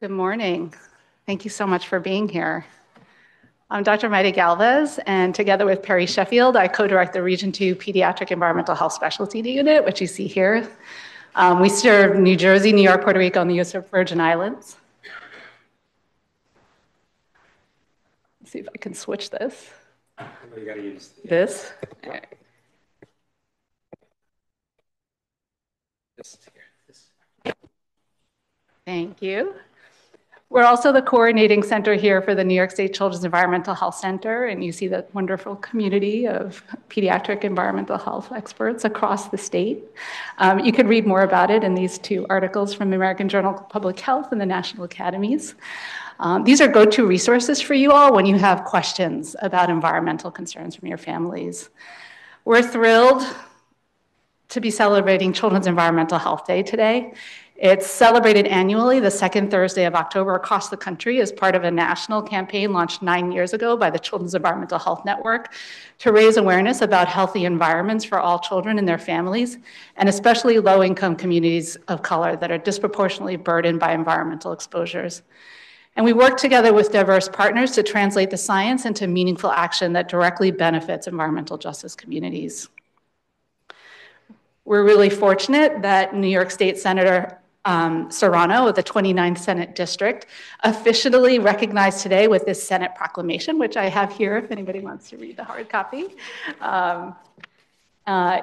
Good morning. Thank you so much for being here. I'm Dr. Maida Galvez, and together with Perry Sheffield, I co-direct the Region 2 Pediatric Environmental Health Specialty Unit, which you see here. Um, we serve New Jersey, New York, Puerto Rico, and the U.S. Virgin Islands. Let's see if I can switch this. You gotta use this. Thank you. We're also the coordinating center here for the New York State Children's Environmental Health Center, and you see the wonderful community of pediatric environmental health experts across the state. Um, you can read more about it in these two articles from the American Journal of Public Health and the National Academies. Um, these are go-to resources for you all when you have questions about environmental concerns from your families. We're thrilled to be celebrating Children's Environmental Health Day today. It's celebrated annually the second Thursday of October across the country as part of a national campaign launched nine years ago by the Children's Environmental Health Network to raise awareness about healthy environments for all children and their families, and especially low income communities of color that are disproportionately burdened by environmental exposures. And we work together with diverse partners to translate the science into meaningful action that directly benefits environmental justice communities. We're really fortunate that New York State Senator um, Serrano of the 29th Senate District, officially recognized today with this Senate proclamation, which I have here if anybody wants to read the hard copy. Um, uh,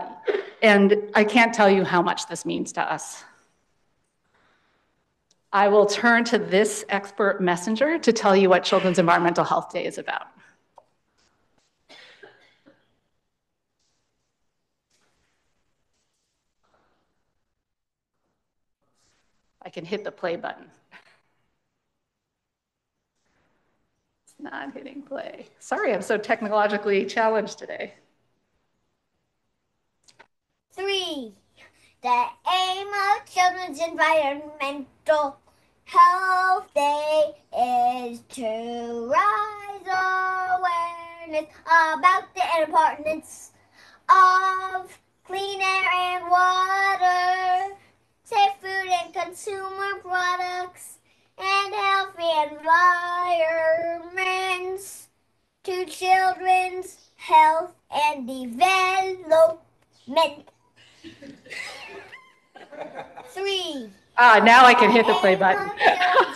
and I can't tell you how much this means to us. I will turn to this expert messenger to tell you what Children's Environmental Health Day is about. I can hit the play button. It's not hitting play. Sorry, I'm so technologically challenged today. Three, the aim of Children's Environmental Health Day is to raise awareness about the importance of clean air and water safe food and consumer products, and healthy environments to children's health and development. Three. Ah, now I can hit the play button.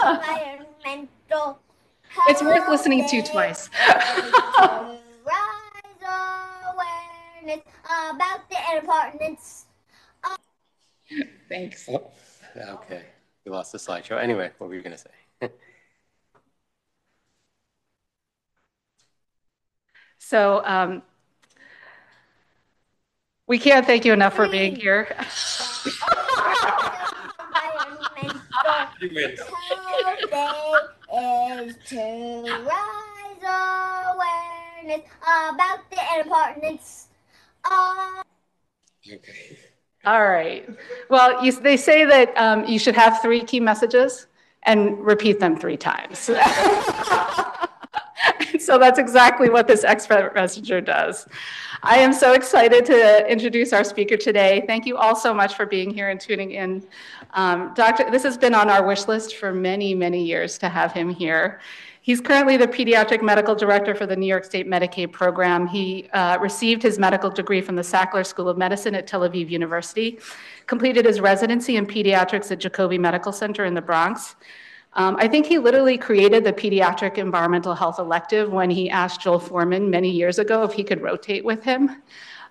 environmental it's worth listening to twice. awareness about the importance Thanks. Oh, okay, we lost the slideshow. Anyway, what were you going to say? so um, we can't thank you enough for being here. is to rise awareness about the importance of. Okay. All right. Well, you, they say that um, you should have three key messages and repeat them three times. so that's exactly what this expert messenger does. I am so excited to introduce our speaker today. Thank you all so much for being here and tuning in. Um, Doctor, this has been on our wish list for many, many years to have him here. He's currently the pediatric medical director for the New York State Medicaid program. He uh, received his medical degree from the Sackler School of Medicine at Tel Aviv University, completed his residency in pediatrics at Jacobi Medical Center in the Bronx. Um, I think he literally created the pediatric environmental health elective when he asked Joel Forman many years ago if he could rotate with him.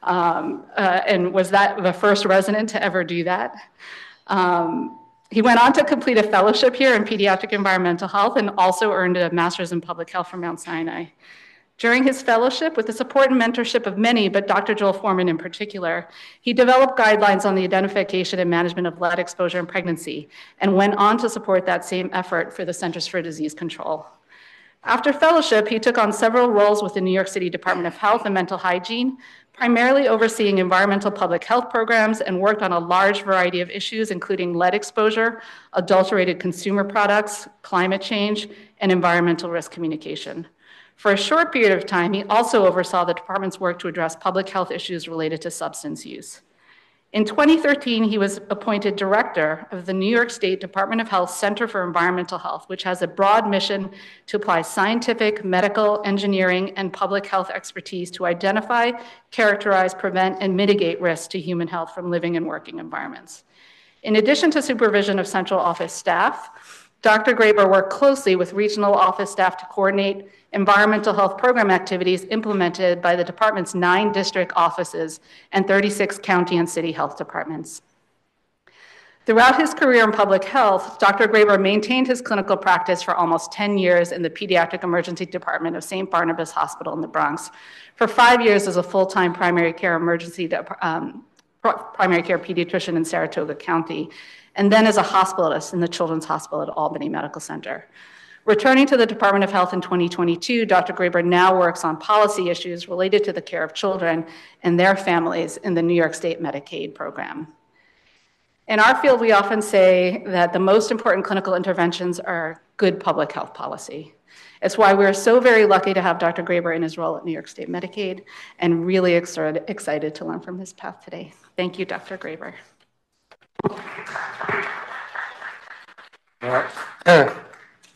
Um, uh, and was that the first resident to ever do that? Um, he went on to complete a fellowship here in pediatric environmental health and also earned a master's in public health from Mount Sinai. During his fellowship, with the support and mentorship of many, but Dr. Joel Forman in particular, he developed guidelines on the identification and management of lead exposure in pregnancy and went on to support that same effort for the Centers for Disease Control. After fellowship, he took on several roles with the New York City Department of Health and Mental Hygiene, primarily overseeing environmental public health programs and worked on a large variety of issues, including lead exposure, adulterated consumer products, climate change, and environmental risk communication. For a short period of time, he also oversaw the department's work to address public health issues related to substance use. In 2013, he was appointed director of the New York State Department of Health Center for Environmental Health, which has a broad mission to apply scientific, medical, engineering, and public health expertise to identify, characterize, prevent, and mitigate risks to human health from living and working environments. In addition to supervision of central office staff, Dr. Graber worked closely with regional office staff to coordinate environmental health program activities implemented by the department's nine district offices and 36 county and city health departments. Throughout his career in public health, Dr. Graber maintained his clinical practice for almost 10 years in the pediatric emergency department of St. Barnabas Hospital in the Bronx, for five years as a full time primary care emergency um, primary care pediatrician in Saratoga County, and then as a hospitalist in the Children's Hospital at Albany Medical Center. Returning to the Department of Health in 2022, Dr. Graber now works on policy issues related to the care of children and their families in the New York State Medicaid program. In our field, we often say that the most important clinical interventions are good public health policy. It's why we're so very lucky to have Dr. Graber in his role at New York State Medicaid and really excited to learn from his path today. Thank you, Dr. Graber.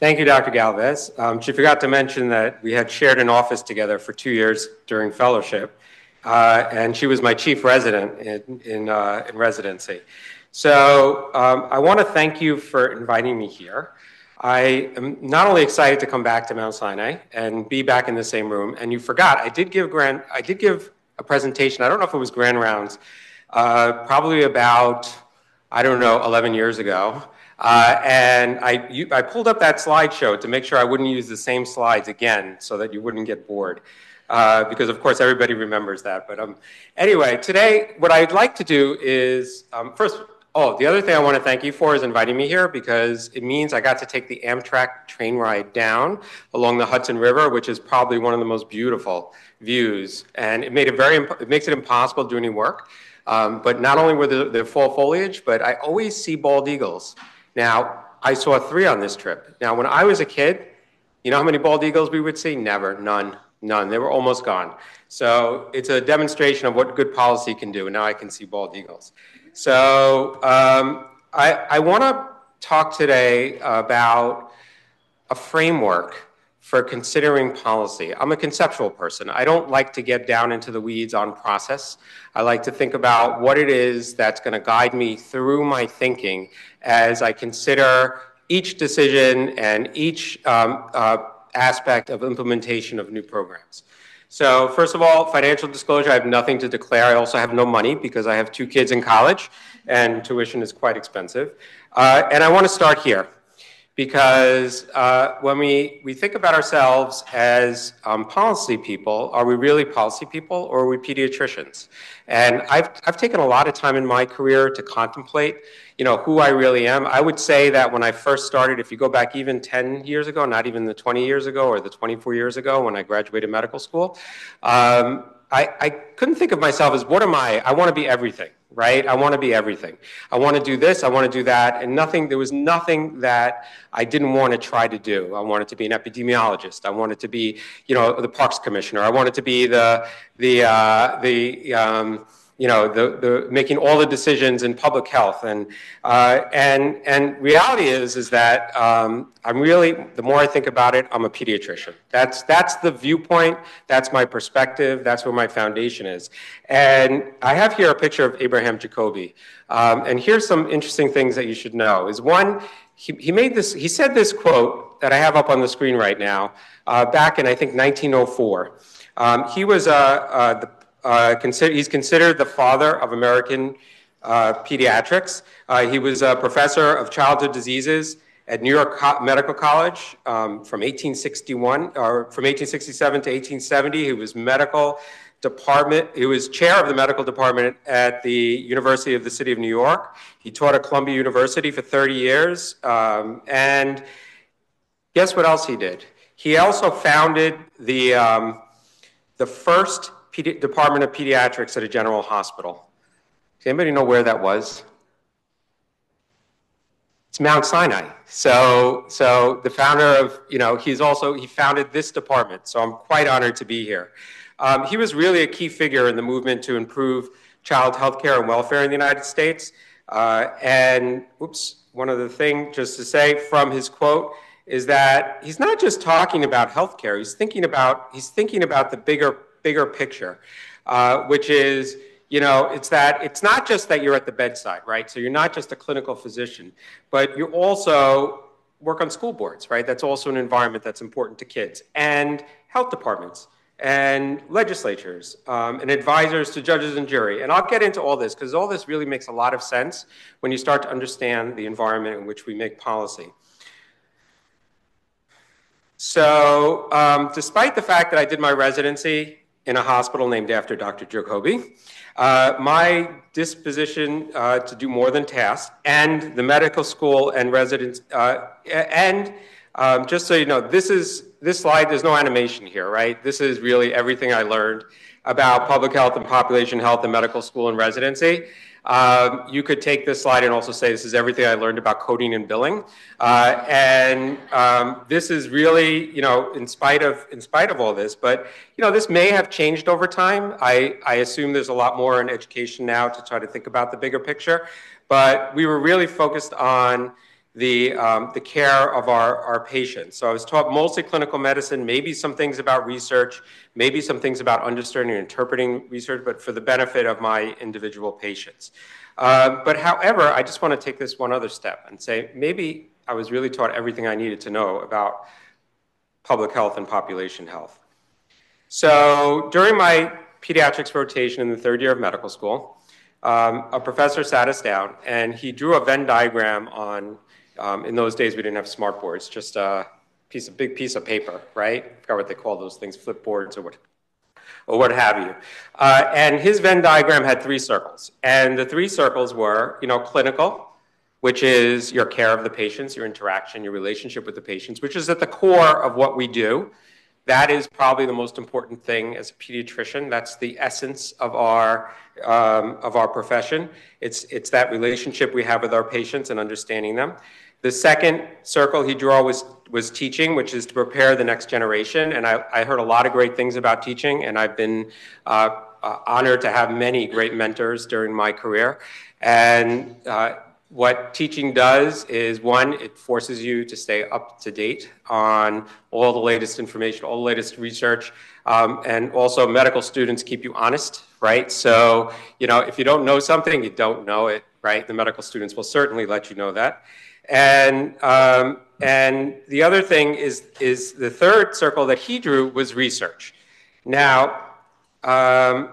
Thank you, Dr. Galvez. Um, she forgot to mention that we had shared an office together for two years during fellowship, uh, and she was my chief resident in, in, uh, in residency. So um, I want to thank you for inviting me here. I am not only excited to come back to Mount Sinai and be back in the same room, and you forgot, I did give grand, I did give a presentation. I don't know if it was Grand Rounds, uh, probably about I don't know 11 years ago, uh, and I, you, I pulled up that slideshow to make sure I wouldn't use the same slides again so that you wouldn't get bored. Uh, because of course everybody remembers that. But um, anyway, today what I'd like to do is um, first, oh, the other thing I want to thank you for is inviting me here because it means I got to take the Amtrak train ride down along the Hudson River, which is probably one of the most beautiful views, and it made it very it makes it impossible to do any work. Um, but not only were the, the fall foliage, but I always see bald eagles. Now, I saw three on this trip. Now, when I was a kid, you know how many bald eagles we would see? Never, none, none. They were almost gone. So it's a demonstration of what good policy can do. And now I can see bald eagles. So um, I, I want to talk today about a framework for considering policy. I'm a conceptual person. I don't like to get down into the weeds on process. I like to think about what it is that's going to guide me through my thinking as I consider each decision and each um, uh, aspect of implementation of new programs. So first of all, financial disclosure, I have nothing to declare. I also have no money because I have two kids in college and tuition is quite expensive. Uh, and I want to start here because uh, when we, we think about ourselves as um, policy people, are we really policy people or are we pediatricians? And I've, I've taken a lot of time in my career to contemplate, you know, who I really am. I would say that when I first started, if you go back even 10 years ago, not even the 20 years ago or the 24 years ago when I graduated medical school, um, I, I couldn't think of myself as what am I? I want to be everything right? I want to be everything. I want to do this, I want to do that, and nothing, there was nothing that I didn't want to try to do. I wanted to be an epidemiologist. I wanted to be, you know, the parks commissioner. I wanted to be the, the, uh, the, um, you know, the, the making all the decisions in public health. And, uh, and, and reality is, is that um, I'm really, the more I think about it, I'm a pediatrician. That's, that's the viewpoint, that's my perspective, that's where my foundation is. And I have here a picture of Abraham Jacobi. Um, and here's some interesting things that you should know is one, he, he made this, he said this quote that I have up on the screen right now, uh, back in I think 1904. Um, he was uh, uh, the uh, consider, he's considered the father of American uh, pediatrics. Uh, he was a professor of childhood diseases at New York Co- Medical College um, from 1861 or from 1867 to 1870. He was medical department. He was chair of the medical department at the University of the City of New York. He taught at Columbia University for 30 years. Um, and guess what else he did? He also founded the um, the first Pedi- Department of Pediatrics at a general hospital. Does anybody know where that was? It's Mount Sinai. So, so the founder of, you know, he's also, he founded this department. So I'm quite honored to be here. Um, he was really a key figure in the movement to improve child health care and welfare in the United States. Uh, and, oops, one other thing just to say from his quote is that he's not just talking about healthcare. He's thinking about he's thinking about the bigger bigger picture, uh, which is you know it's that it's not just that you're at the bedside, right? So you're not just a clinical physician, but you also work on school boards, right? That's also an environment that's important to kids and health departments and legislatures um, and advisors to judges and jury. And I'll get into all this because all this really makes a lot of sense when you start to understand the environment in which we make policy. So, um, despite the fact that I did my residency in a hospital named after Dr. Jacobi, uh, my disposition uh, to do more than tasks and the medical school and residence, uh, and um, just so you know, this is this slide. There's no animation here, right? This is really everything I learned about public health and population health and medical school and residency. Um, you could take this slide and also say this is everything I learned about coding and billing. Uh, and um, this is really, you know, in spite of in spite of all this, but you know, this may have changed over time. I, I assume there's a lot more in education now to try to think about the bigger picture. But we were really focused on the, um, the care of our, our patients. So I was taught mostly clinical medicine, maybe some things about research, maybe some things about understanding and interpreting research, but for the benefit of my individual patients. Uh, but however, I just want to take this one other step and say maybe I was really taught everything I needed to know about public health and population health. So during my pediatrics rotation in the third year of medical school, um, a professor sat us down and he drew a Venn diagram on um, in those days, we didn't have smart boards, just a piece of big piece of paper, right? I forgot what they call those things, flip boards or what, or what have you. Uh, and his Venn diagram had three circles, and the three circles were, you know, clinical, which is your care of the patients, your interaction, your relationship with the patients, which is at the core of what we do. That is probably the most important thing as a pediatrician. That's the essence of our um, of our profession. It's it's that relationship we have with our patients and understanding them. The second circle he drew was, was teaching, which is to prepare the next generation. And I, I heard a lot of great things about teaching, and I've been uh, uh, honored to have many great mentors during my career. And uh, what teaching does is one, it forces you to stay up to date on all the latest information, all the latest research. Um, and also, medical students keep you honest, right? So, you know, if you don't know something, you don't know it, right? The medical students will certainly let you know that. And, um, and the other thing is, is the third circle that he drew was research. Now, um,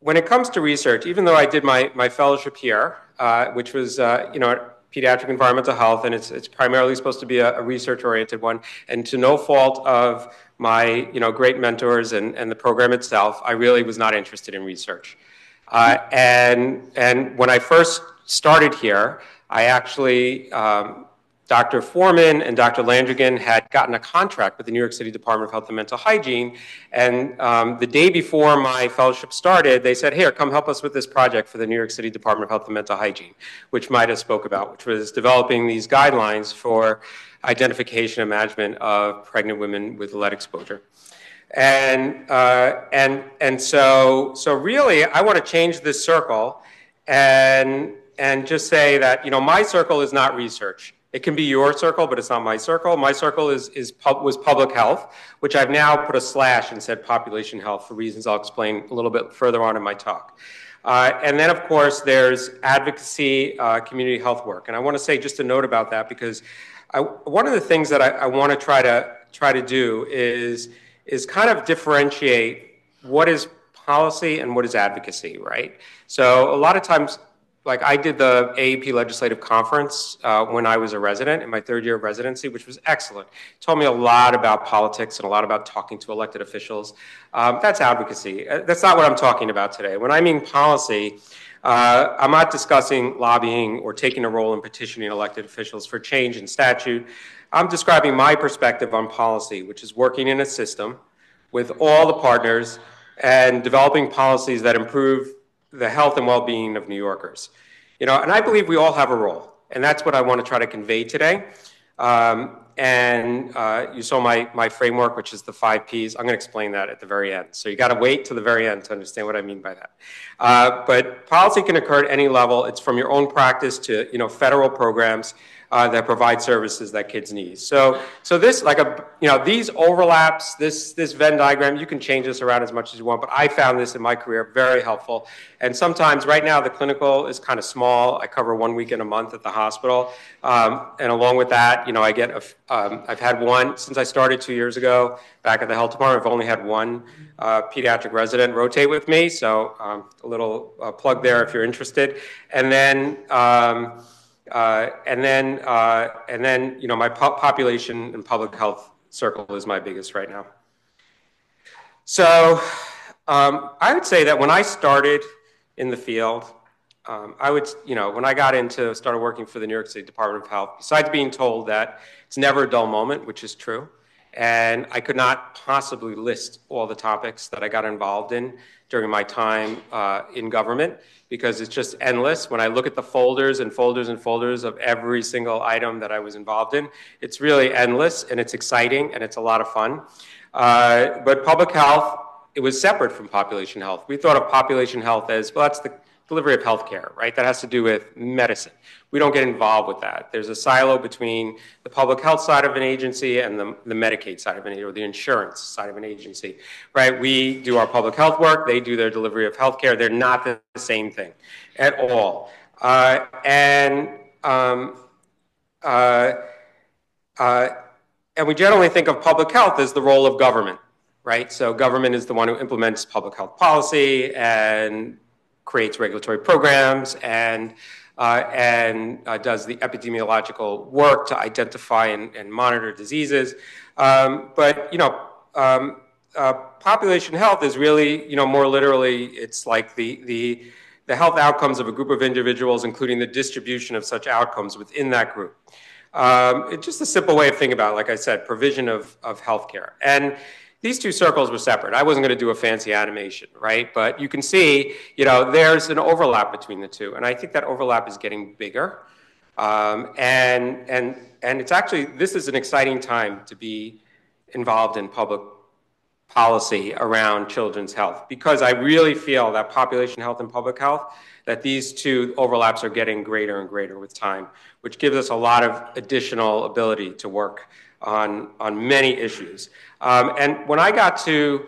when it comes to research, even though I did my, my fellowship here, uh, which was, uh, you know, pediatric environmental health, and it's, it's primarily supposed to be a, a research-oriented one, and to no fault of my, you know, great mentors and, and the program itself, I really was not interested in research. Uh, and, and when I first started here, I actually, um, Dr. Forman and Dr. Landrigan had gotten a contract with the New York City Department of Health and Mental Hygiene. And um, the day before my fellowship started, they said, Here, come help us with this project for the New York City Department of Health and Mental Hygiene, which Maida spoke about, which was developing these guidelines for identification and management of pregnant women with lead exposure. And, uh, and, and so, so really, I want to change this circle and and just say that, you know, my circle is not research. It can be your circle, but it's not my circle. My circle is, is pub, was public health, which I've now put a slash and said population health for reasons I'll explain a little bit further on in my talk. Uh, and then, of course, there's advocacy, uh, community health work. And I want to say just a note about that because I, one of the things that I, I want to try to try to do is is kind of differentiate what is policy and what is advocacy, right? So a lot of times like I did the AAP legislative conference uh, when I was a resident in my third year of residency, which was excellent. It taught me a lot about politics and a lot about talking to elected officials. Um, that's advocacy. Uh, that's not what I'm talking about today. When I mean policy, uh, I'm not discussing lobbying or taking a role in petitioning elected officials for change in statute. I'm describing my perspective on policy, which is working in a system with all the partners and developing policies that improve the health and well-being of New Yorkers. You know, and I believe we all have a role, and that's what I want to try to convey today. Um, and uh, you saw my, my framework, which is the five Ps. I'm going to explain that at the very end. So you got to wait to the very end to understand what I mean by that. Uh, but policy can occur at any level. It's from your own practice to you know federal programs uh, that provide services that kids need. So, so this like a you know these overlaps, this this Venn diagram, you can change this around as much as you want. But I found this in my career very helpful. And sometimes, right now, the clinical is kind of small. I cover one weekend a month at the hospital, um, and along with that, you know, I get a, um, I've had one since I started two years ago back at the health department. I've only had one uh, pediatric resident rotate with me. So um, a little uh, plug there if you're interested. And then. Uh, and then, uh, and then, you know, my po- population and public health circle is my biggest right now. So, um, I would say that when I started in the field, um, I would, you know, when I got into started working for the New York City Department of Health, besides being told that it's never a dull moment, which is true, and I could not possibly list all the topics that I got involved in during my time uh, in government because it's just endless. When I look at the folders and folders and folders of every single item that I was involved in, it's really endless and it's exciting and it's a lot of fun. Uh, but public health, it was separate from population health. We thought of population health as, well, that's the delivery of healthcare, right? That has to do with medicine. We don't get involved with that. There's a silo between the public health side of an agency and the, the Medicaid side of an agency, or the insurance side of an agency, right? We do our public health work, they do their delivery of healthcare. They're not the same thing at all. Uh, and um, uh, uh, and we generally think of public health as the role of government, right? So government is the one who implements public health policy and creates regulatory programs and, uh, and uh, does the epidemiological work to identify and, and monitor diseases. Um, but, you know, um, uh, population health is really, you know, more literally, it's like the, the, the health outcomes of a group of individuals, including the distribution of such outcomes within that group. Um, it's just a simple way of thinking about, it, like I said, provision of, of healthcare. And these two circles were separate. I wasn't going to do a fancy animation, right? But you can see, you know, there's an overlap between the two, and I think that overlap is getting bigger. Um, and and and it's actually this is an exciting time to be involved in public policy around children's health because I really feel that population health and public health that these two overlaps are getting greater and greater with time, which gives us a lot of additional ability to work on, on many issues. Um, and when I got to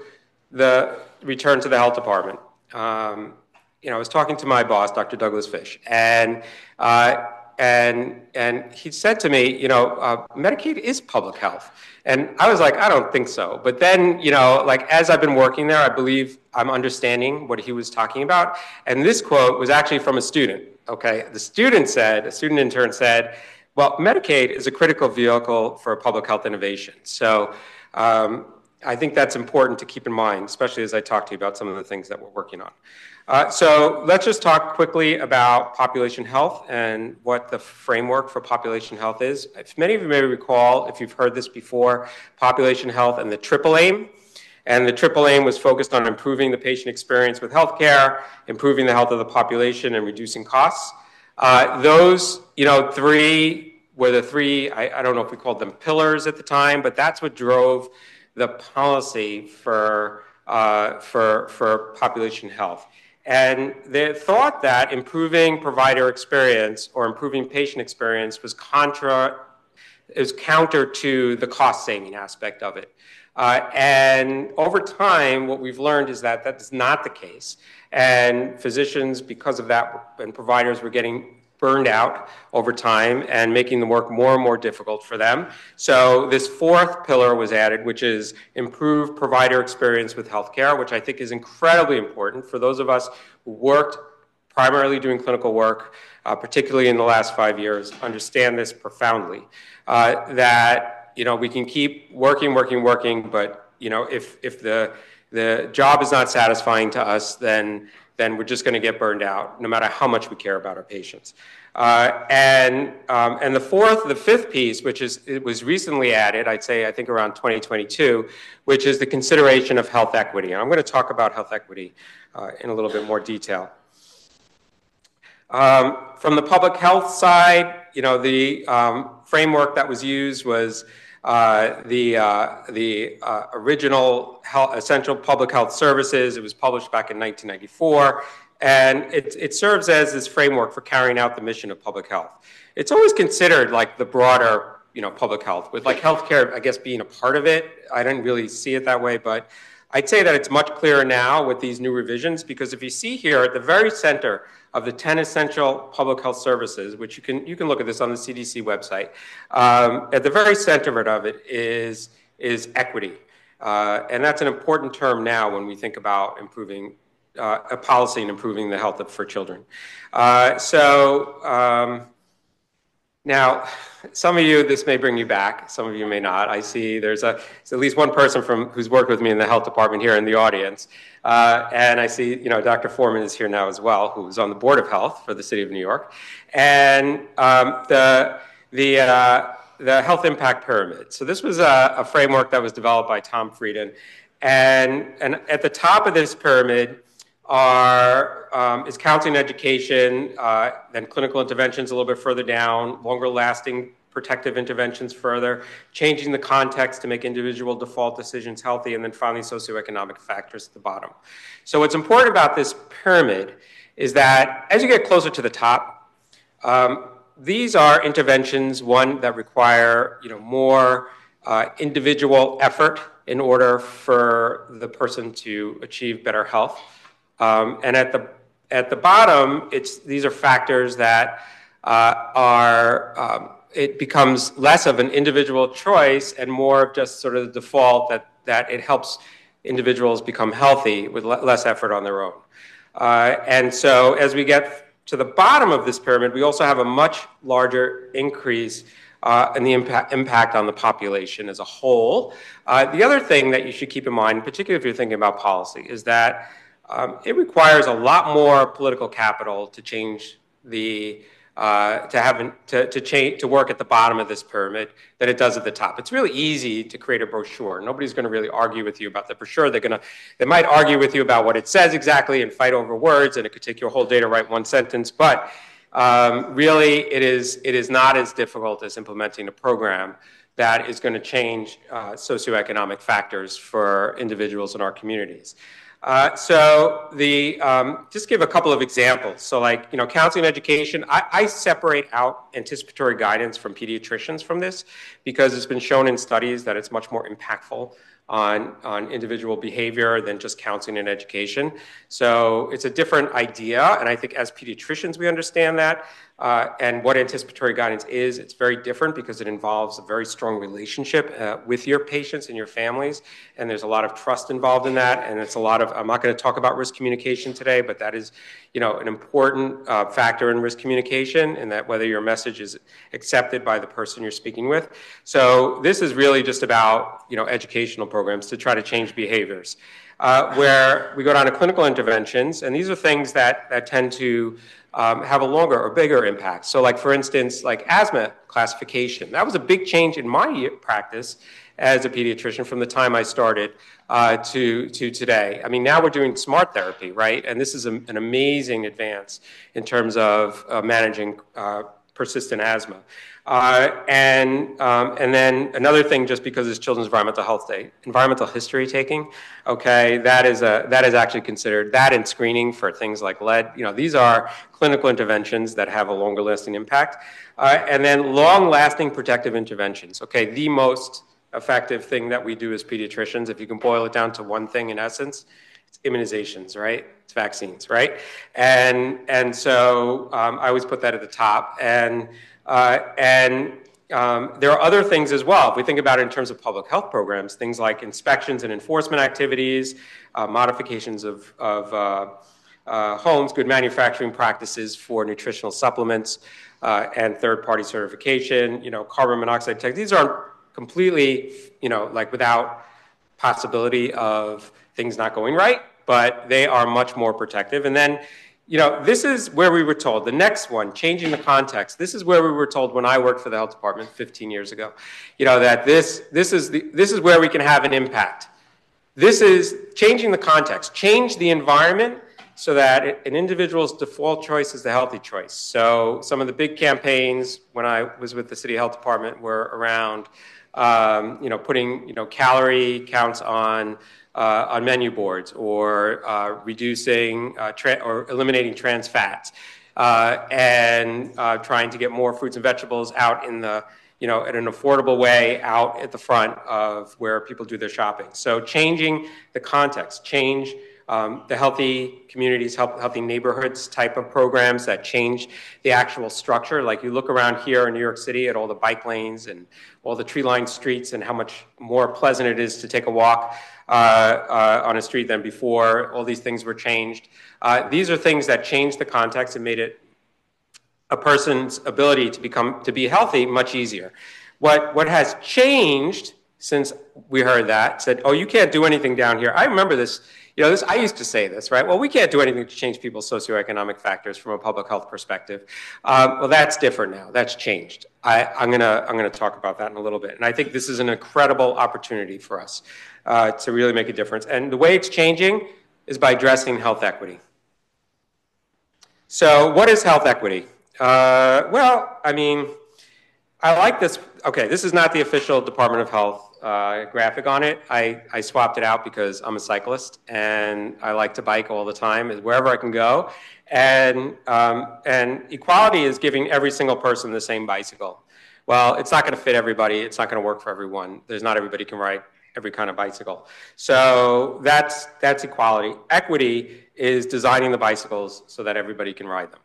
the return to the health department, um, you know, I was talking to my boss, Dr. Douglas Fish, and uh, and and he said to me, you know, uh, Medicaid is public health, and I was like, I don't think so. But then, you know, like as I've been working there, I believe I'm understanding what he was talking about. And this quote was actually from a student. Okay, the student said, a student intern said, well, Medicaid is a critical vehicle for public health innovation. So um, I think that's important to keep in mind, especially as I talk to you about some of the things that we're working on. Uh, so let's just talk quickly about population health and what the framework for population health is. If many of you may recall, if you've heard this before, population health and the triple aim. And the triple aim was focused on improving the patient experience with healthcare, improving the health of the population, and reducing costs. Uh, those, you know, three were the three, I, I, don't know if we called them pillars at the time, but that's what drove the policy for, uh, for, for population health. And they thought that improving provider experience or improving patient experience was contra, is counter to the cost saving aspect of it. Uh, and over time, what we've learned is that that is not the case. And physicians, because of that, and providers were getting burned out over time and making the work more and more difficult for them. So this fourth pillar was added, which is improve provider experience with healthcare, which I think is incredibly important for those of us who worked primarily doing clinical work, uh, particularly in the last five years, understand this profoundly. Uh, that you know we can keep working, working, working, but you know if if the the job is not satisfying to us, then then we're just going to get burned out, no matter how much we care about our patients. Uh, and um, and the fourth, the fifth piece, which is it was recently added, I'd say I think around 2022, which is the consideration of health equity. And I'm going to talk about health equity uh, in a little bit more detail. Um, from the public health side, you know, the um, framework that was used was uh, the, uh, the uh, original health, essential public health services. It was published back in 1994, and it, it serves as this framework for carrying out the mission of public health. It's always considered like the broader, you know, public health, with like healthcare, I guess, being a part of it. I didn't really see it that way, but I'd say that it's much clearer now with these new revisions because if you see here at the very center of the 10 essential public health services, which you can, you can look at this on the CDC website, um, at the very center of it is, is equity. Uh, and that's an important term now when we think about improving uh, a policy and improving the health of, for children. Uh, so um, now, some of you, this may bring you back. Some of you may not. I see there's, a, there's at least one person from who's worked with me in the health department here in the audience. Uh, and I see, you know, Dr. Forman is here now as well, who's on the Board of Health for the City of New York. And um, the, the, uh, the Health Impact Pyramid. So this was a, a framework that was developed by Tom Frieden. And, and at the top of this pyramid, are, um, is counseling education, uh, then clinical interventions a little bit further down, longer lasting protective interventions further, changing the context to make individual default decisions healthy, and then finally socioeconomic factors at the bottom. So what's important about this pyramid is that as you get closer to the top, um, these are interventions, one that require you know, more uh, individual effort in order for the person to achieve better health. Um, and at the, at the bottom, it's, these are factors that uh, are, um, it becomes less of an individual choice and more of just sort of the default that, that it helps individuals become healthy with le- less effort on their own. Uh, and so as we get to the bottom of this pyramid, we also have a much larger increase uh, in the impact, impact on the population as a whole. Uh, the other thing that you should keep in mind, particularly if you're thinking about policy, is that um, it requires a lot more political capital to change the uh, to have to, to change to work at the bottom of this pyramid than it does at the top. It's really easy to create a brochure. Nobody's going to really argue with you about the brochure. They're going to they might argue with you about what it says exactly and fight over words, and it could take you a whole day to write one sentence. But um, really, it is it is not as difficult as implementing a program that is going to change uh, socioeconomic factors for individuals in our communities. Uh, so the um, just give a couple of examples. So like you know counseling education, I, I, separate out anticipatory guidance from pediatricians from this because it's been shown in studies that it's much more impactful on, on individual behavior than just counseling and education. So it's a different idea, and I think as pediatricians we understand that. Uh, and what anticipatory guidance is, it's very different because it involves a very strong relationship uh, with your patients and your families. And there's a lot of trust involved in that. And it's a lot of, I'm not going to talk about risk communication today, but that is, you know, an important uh, factor in risk communication and that whether your message is accepted by the person you're speaking with. So this is really just about, you know, educational programs to try to change behaviors. Uh, where we go down to clinical interventions, and these are things that, that tend to um, have a longer or bigger impact. So, like for instance, like asthma classification. That was a big change in my practice as a pediatrician from the time I started uh, to to today. I mean, now we're doing smart therapy, right? And this is a, an amazing advance in terms of uh, managing uh, persistent asthma. Uh, and, um, and then another thing, just because it's Children's Environmental Health Day, environmental history taking, okay, that is, a, that is actually considered, that and screening for things like lead, you know, these are clinical interventions that have a longer lasting impact. Uh, and then long lasting protective interventions, okay, the most effective thing that we do as pediatricians, if you can boil it down to one thing in essence, it's immunizations, right? It's vaccines, right? And, and so um, I always put that at the top. And and um, there are other things as well. If we think about it in terms of public health programs, things like inspections and enforcement activities, uh, modifications of, of uh, uh homes, good manufacturing practices for nutritional supplements, uh, and third-party certification, you know, carbon monoxide tech. These aren't completely, you know, like without possibility of things not going right, but they are much more protective. And then you know, this is where we were told. The next one, changing the context. This is where we were told when I worked for the health department 15 years ago. You know that this this is the, this is where we can have an impact. This is changing the context, change the environment, so that an individual's default choice is the healthy choice. So some of the big campaigns when I was with the city health department were around, um, you know, putting you know calorie counts on uh, on menu boards or uh, reducing uh, tra- or eliminating trans fats uh, and uh, trying to get more fruits and vegetables out in the you know, at an affordable way out at the front of where people do their shopping. So changing the context, change um, the healthy communities, healthy neighborhoods type of programs that change the actual structure. Like you look around here in New York City at all the bike lanes and all the tree-lined streets and how much more pleasant it is to take a walk uh, uh, on a street than before. All these things were changed. Uh, these are things that changed the context and made it a person's ability to become to be healthy much easier. What what has changed since we heard that said, "Oh, you can't do anything down here." I remember this. You know, this I used to say this, right? Well, we can't do anything to change people's socioeconomic factors from a public health perspective. Um, well, that's different now. That's changed. I, am gonna I'm gonna talk about that in a little bit, and I think this is an incredible opportunity for us uh, to really make a difference. And the way it's changing is by addressing health equity. So, what is health equity? Uh, well, I mean, I like this. Okay, this is not the official Department of Health uh, graphic on it. I, I swapped it out because I'm a cyclist and I like to bike all the time, wherever I can go. And, um, and equality is giving every single person the same bicycle. Well, it's not going to fit everybody. It's not going to work for everyone. There's not everybody can ride every kind of bicycle. So that's, that's equality. Equity is designing the bicycles so that everybody can ride them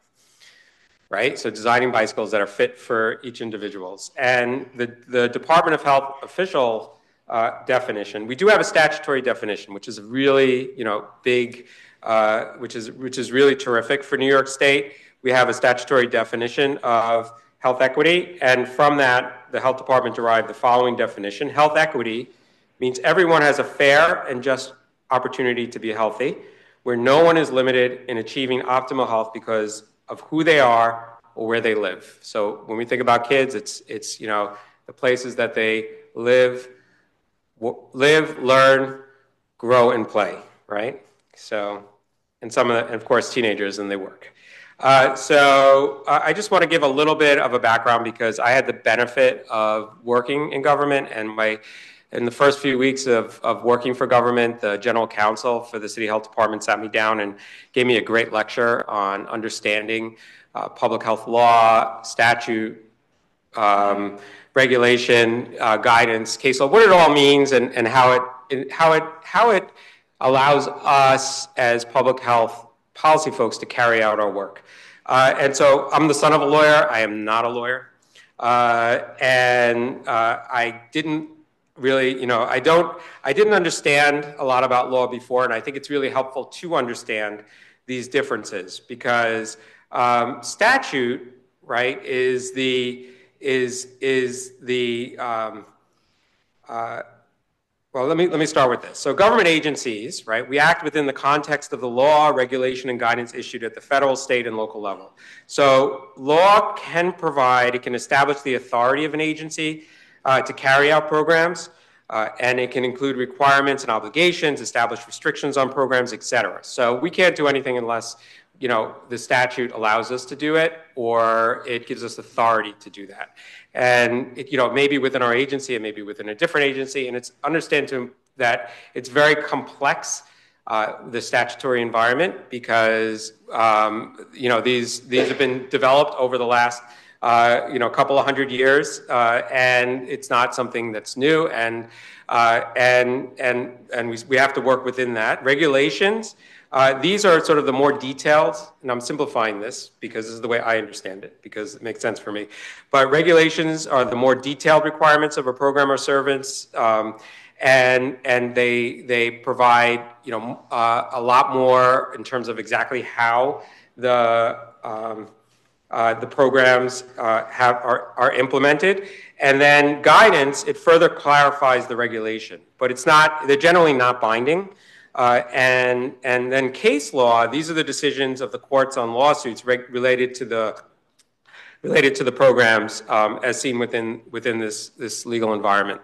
right? So designing bicycles that are fit for each individual's. And the, the Department of Health official uh, definition, we do have a statutory definition, which is really, you know, big, uh, which is which is really terrific for New York State. We have a statutory definition of health equity, and from that, the health department derived the following definition: health equity means everyone has a fair and just opportunity to be healthy, where no one is limited in achieving optimal health because of who they are or where they live. So when we think about kids, it's it's you know the places that they live, live, learn, grow, and play. Right. So, and some of the, and of course, teenagers and they work. Uh, so I just want to give a little bit of a background because I had the benefit of working in government and my in the first few weeks of, of working for government, the general counsel for the city health department sat me down and gave me a great lecture on understanding uh, public health law, statute, um, regulation, uh, guidance, case law, what it all means, and, and how it how it how it allows us as public health policy folks to carry out our work. Uh, and so I'm the son of a lawyer. I am not a lawyer. Uh, and uh, I didn't really, you know, I don't, I didn't understand a lot about law before, and I think it's really helpful to understand these differences because um, statute, right, is the is is the um, uh, well, let me let me start with this. So, government agencies, right, we act within the context of the law, regulation, and guidance issued at the federal, state, and local level. So, law can provide, it can establish the authority of an agency uh, to carry out programs, uh, and it can include requirements and obligations, establish restrictions on programs, et cetera. So we can't do anything unless you know the statute allows us to do it or it gives us authority to do that. And it, you know maybe within our agency, it may be within a different agency, and it's understand to, that it's very complex. Uh, the statutory environment because um, you know these these have been developed over the last uh, you know, a couple of hundred years, uh, and it's not something that's new, and uh, and and and we, we have to work within that. Regulations, uh, these are sort of the more detailed, and I'm simplifying this because this is the way I understand it, because it makes sense for me. But regulations are the more detailed requirements of a program or service. Um, and and they they provide you know uh, a lot more in terms of exactly how the um, uh, the programs uh, have, are, are implemented. And then guidance, it further clarifies the regulation, but it's not, they're generally not binding. Uh, and, and then case law, these are the decisions of the courts on lawsuits related to the related to the programs um, as seen within within this this legal environment.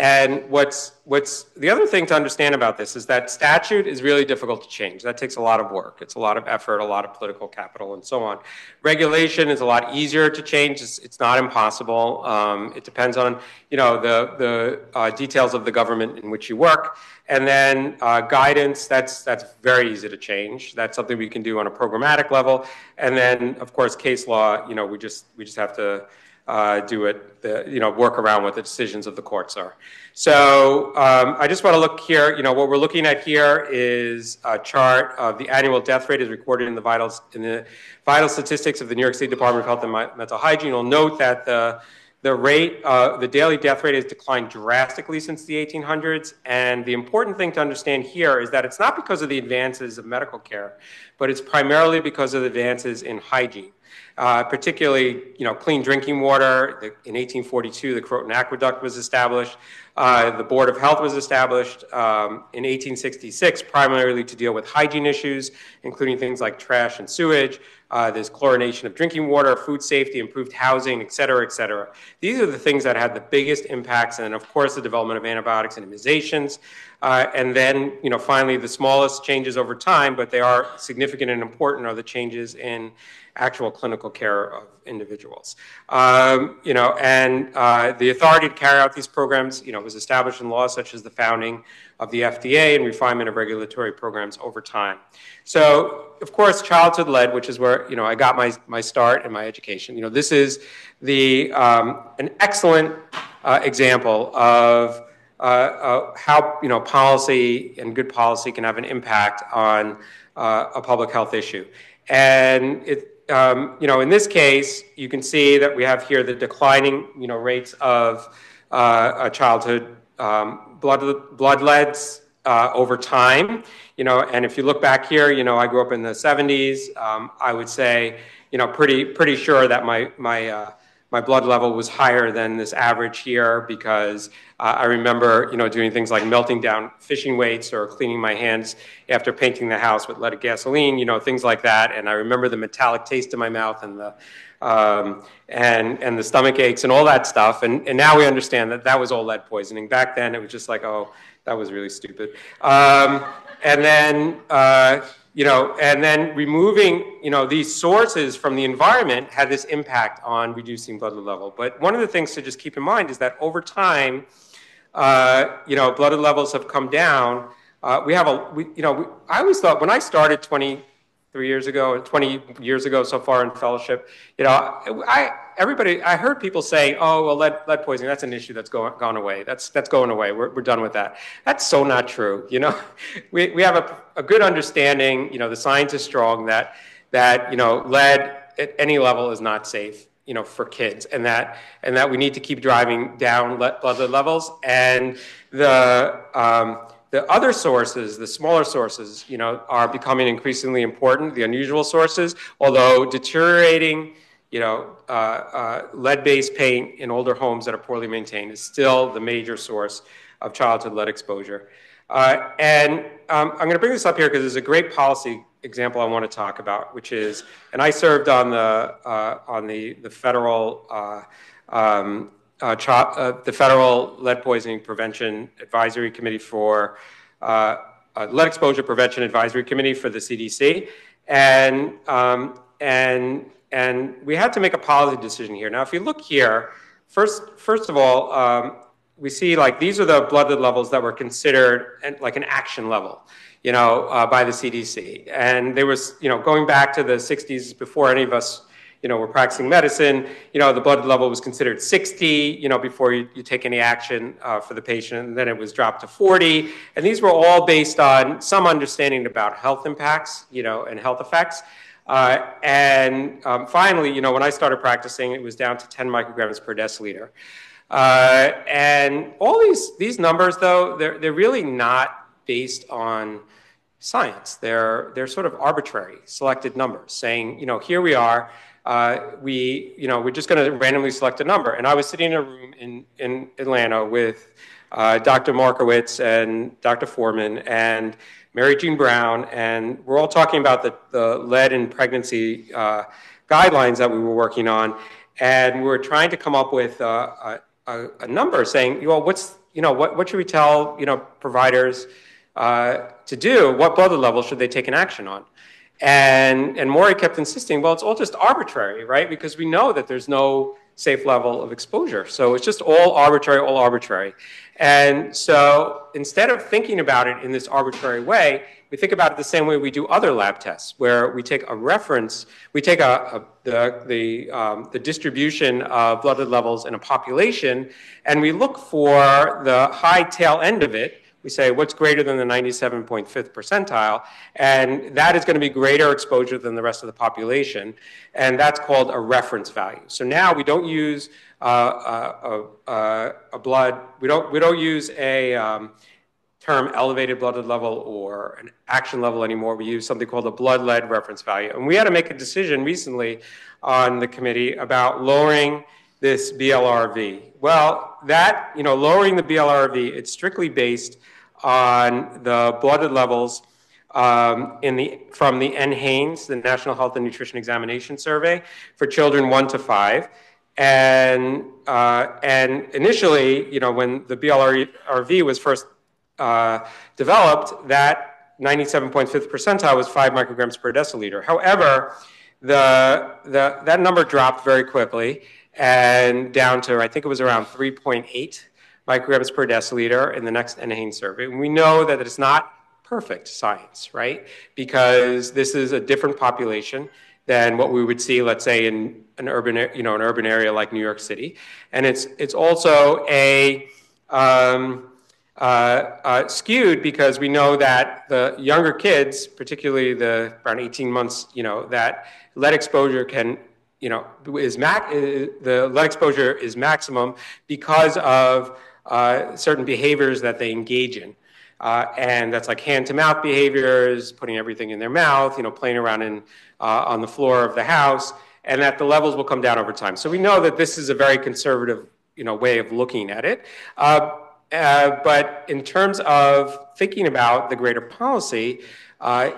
And what's, what's the other thing to understand about this is that statute is really difficult to change. That takes a lot of work. It's a lot of effort, a lot of political capital, and so on. Regulation is a lot easier to change. It's, it's not impossible. Um, it depends on, you know, the, the uh, details of the government in which you work. And then uh, guidance, that's, that's very easy to change. That's something we can do on a programmatic level. And then, of course, case law, you know, we just, we just have to uh, do it, the, you know, work around what the decisions of the courts are. So um, I just want to look here. You know, what we're looking at here is a chart of the annual death rate is recorded in the vitals in the vital statistics of the New York State Department of Health and Mental Hygiene. You'll note that the the rate, uh, the daily death rate has declined drastically since the 1800s. And the important thing to understand here is that it's not because of the advances of medical care, but it's primarily because of the advances in hygiene uh, particularly you know, clean drinking water. in 1842, the Croton Aqueduct was established. Uh, the Board of Health was established um, in 1866 primarily to deal with hygiene issues, including things like trash and sewage. Uh, there's chlorination of drinking water, food safety, improved housing, et cetera, et cetera. These are the things that had the biggest impacts, and of course, the development of antibiotics and immunizations. Uh, and then, you know, finally, the smallest changes over time, but they are significant and important, are the changes in actual clinical care of individuals. Um, you know, and uh, the authority to carry out these programs, you know, was established in laws such as the founding of the FDA and refinement of regulatory programs over time. So, of course, childhood led, which is where you know I got my my start in my education. You know, this is the um, an excellent uh, example of. Uh, uh, how you know policy and good policy can have an impact on uh, a public health issue, and it, um, you know, in this case, you can see that we have here the declining, you know, rates of uh, childhood um, blood, blood leads uh, over time. You know, and if you look back here, you know, I grew up in the 70s. Um, I would say, you know, pretty pretty sure that my my uh, my blood level was higher than this average here because uh, I remember, you know, doing things like melting down fishing weights or cleaning my hands after painting the house with leaded gasoline, you know, things like that. And I remember the metallic taste in my mouth and the um, and and the stomach aches and all that stuff. And and now we understand that that was all lead poisoning. Back then, it was just like, oh, that was really stupid. Um, and then. Uh, you know, and then removing, you know, these sources from the environment had this impact on reducing blood level. But one of the things to just keep in mind is that over time, uh, you know, blood levels have come down. Uh, we have a, we, you know, we, I always thought when I started 23 years ago, 20 years ago so far in fellowship, you know, I, everybody, I heard people say, oh, well, lead, lead poisoning, that's an issue that's going, gone away. That's, that's going away. We're, we're done with that. That's so not true. You know, we, we have a, a good understanding, you know, the science is strong that, that, you know, lead at any level is not safe you know, for kids, and that and that we need to keep driving down blood levels. And the um, the other sources, the smaller sources, you know, are becoming increasingly important. The unusual sources, although deteriorating you know, uh, uh, lead-based paint in older homes that are poorly maintained is still the major source of childhood lead exposure. Uh, and um, I'm going to bring this up here because there's a great policy example I want to talk about, which is, and I served on the uh, on the the federal. Uh, uh, the federal lead poisoning prevention advisory committee for lead exposure prevention advisory committee for the CDC, and um, and and we had to make a policy decision here. Now, if you look here, first, first of all, um, we see like these are the blood lead levels that were considered like an action level, you know, uh, by the CDC. And there was, you know, going back to the 60s before any of us, you know, were practicing medicine, you know, the blood level was considered 60, you know, before you, you take any action uh, for the patient. And then it was dropped to 40. And these were all based on some understanding about health impacts, you know, and health effects. Uh, and um, finally, you know, when I started practicing, it was down to 10 micrograms per deciliter. Uh, and all these, these numbers, though, they're, they're really not based on science. They're, they're sort of arbitrary, selected numbers, saying, you know, here we are. Uh, we, you know, we're just going to randomly select a number. And I was sitting in a room in, in Atlanta with uh, Dr. Markowitz and Dr. Forman, and Mary Jean Brown, and we're all talking about the, the lead in pregnancy uh, guidelines that we were working on. And we were trying to come up with uh, a, a, a, number saying, you well, what's, you know, what, what should we tell, you know, providers uh, to do? What blood level should they take an action on? And, and kept insisting, well, it's all just arbitrary, right? Because we know that there's no safe level of exposure. So it's just all arbitrary, all arbitrary. And so instead of thinking about it in this arbitrary way, we think about it the same way we do other lab tests, where we take a reference, we take a, a the, the, um, the distribution of blood levels in a population, and we look for the high tail end of it. We say what's greater than the 97.5th percentile, and that is going to be greater exposure than the rest of the population, and that's called a reference value. So now we don't use uh, a, a, a, blood. We don't we don't use a um, term elevated blood level or an action level anymore. We use something called a blood lead reference value. And we had to make a decision recently on the committee about lowering this BLRV. Well, that, you know, lowering the BLRV, it's strictly based on the blood levels um, in the, from the NHANES, the National Health and Nutrition Examination Survey, for children one to five. And, uh, and initially, you know, when the BLRV was first uh, developed, that 97.5th percentile was 5 micrograms per deciliter. However, the, the, that number dropped very quickly and down to, I think it was around 3.8 micrograms per deciliter in the next NHANES survey. And we know that it's not perfect science, right? Because this is a different population than what we would see, let's say, in an urban, you know, an urban area like New York City. And it's, it's also a, um, uh, uh, skewed because we know that the younger kids, particularly the around 18 months, you know, that lead exposure can, you know, is mac- uh, the lead exposure is maximum because of uh, certain behaviors that they engage in. Uh, and that's like hand to mouth behaviors, putting everything in their mouth, you know, playing around in, uh, on the floor of the house, and that the levels will come down over time. So we know that this is a very conservative, you know, way of looking at it. Uh, uh but in terms of thinking about the greater policy, uh,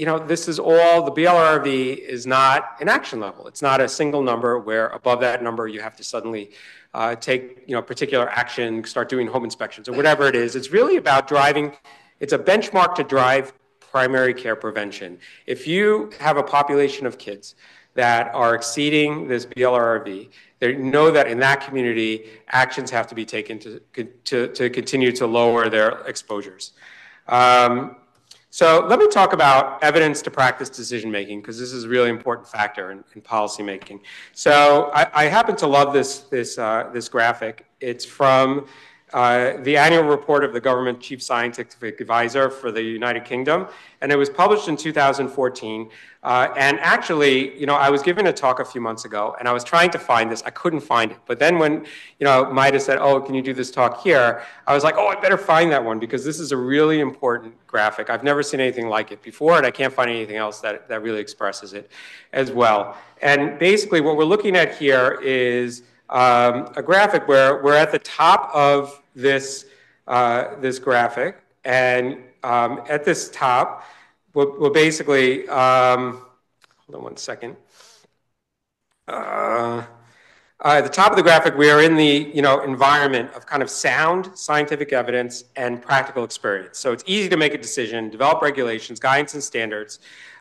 you know, this is all, the BLRV is not an action level. It's not a single number where above that number you have to suddenly uh, take you know particular action, start doing home inspections or whatever it is. It's really about driving. It's a benchmark to drive primary care prevention. If you have a population of kids that are exceeding this BLRV, they know that in that community, actions have to be taken to, to, to continue to lower their exposures. Um, so let me talk about evidence to practice decision making because this is a really important factor in, in policy making. So I, I, happen to love this this uh, this graphic. It's from uh, the annual report of the government chief scientific advisor for the United Kingdom, and it was published in 2014. Uh, and actually, you know, I was giving a talk a few months ago, and I was trying to find this. I couldn't find it. But then when, you know, Maida said, "Oh, can you do this talk here?" I was like, "Oh, I better find that one because this is a really important graphic. I've never seen anything like it before, and I can't find anything else that that really expresses it as well." And basically, what we're looking at here is um, a graphic where we're at the top of this, uh, this graphic, and um, at this top, we'll, we'll basically, um, hold on one second. Uh, uh, at the top of the graphic, we are in the you know, environment of kind of sound scientific evidence and practical experience. So it's easy to make a decision, develop regulations, guidance, and standards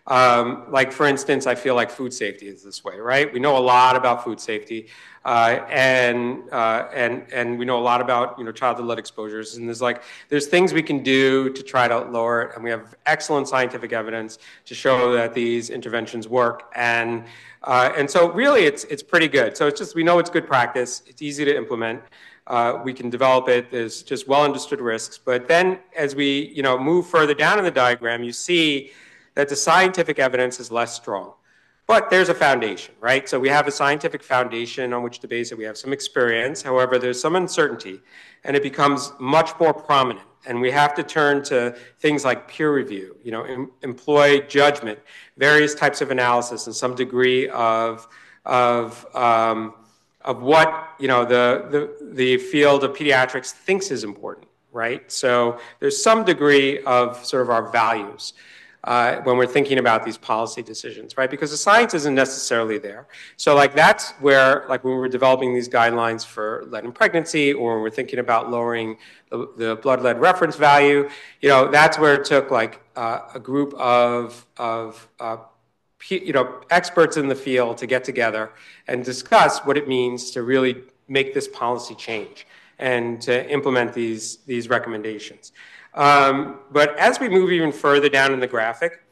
um, like, for instance, I feel like food safety is this way, right? We know a lot about food safety, uh, and uh, and and we know a lot about you know childhood lead exposures. And there's like there's things we can do to try to lower it, and we have excellent scientific evidence to show that these interventions work. And uh, and so really, it's it's pretty good. So it's just we know it's good practice. It's easy to implement. Uh, we can develop it. There's just well understood risks. But then, as we you know move further down in the diagram, you see that the scientific evidence is less strong. But there's a foundation, right? So we have a scientific foundation on which to base it. We have some experience. However, there's some uncertainty, and it becomes much more prominent. And we have to turn to things like peer review, you know, em- employ judgment, various types of analysis, and some degree of, of, um, of what, you know, the, the, the field of pediatrics thinks is important, right? So there's some degree of sort of our values. Uh, when we're thinking about these policy decisions, right? Because the science isn't necessarily there. So, like, that's where, like, when we're developing these guidelines for lead in pregnancy, or when we're thinking about lowering the, the blood lead reference value, you know, that's where it took like uh, a group of of uh, you know experts in the field to get together and discuss what it means to really make this policy change and to implement these these recommendations. Um, but as we move even further down in the graphic,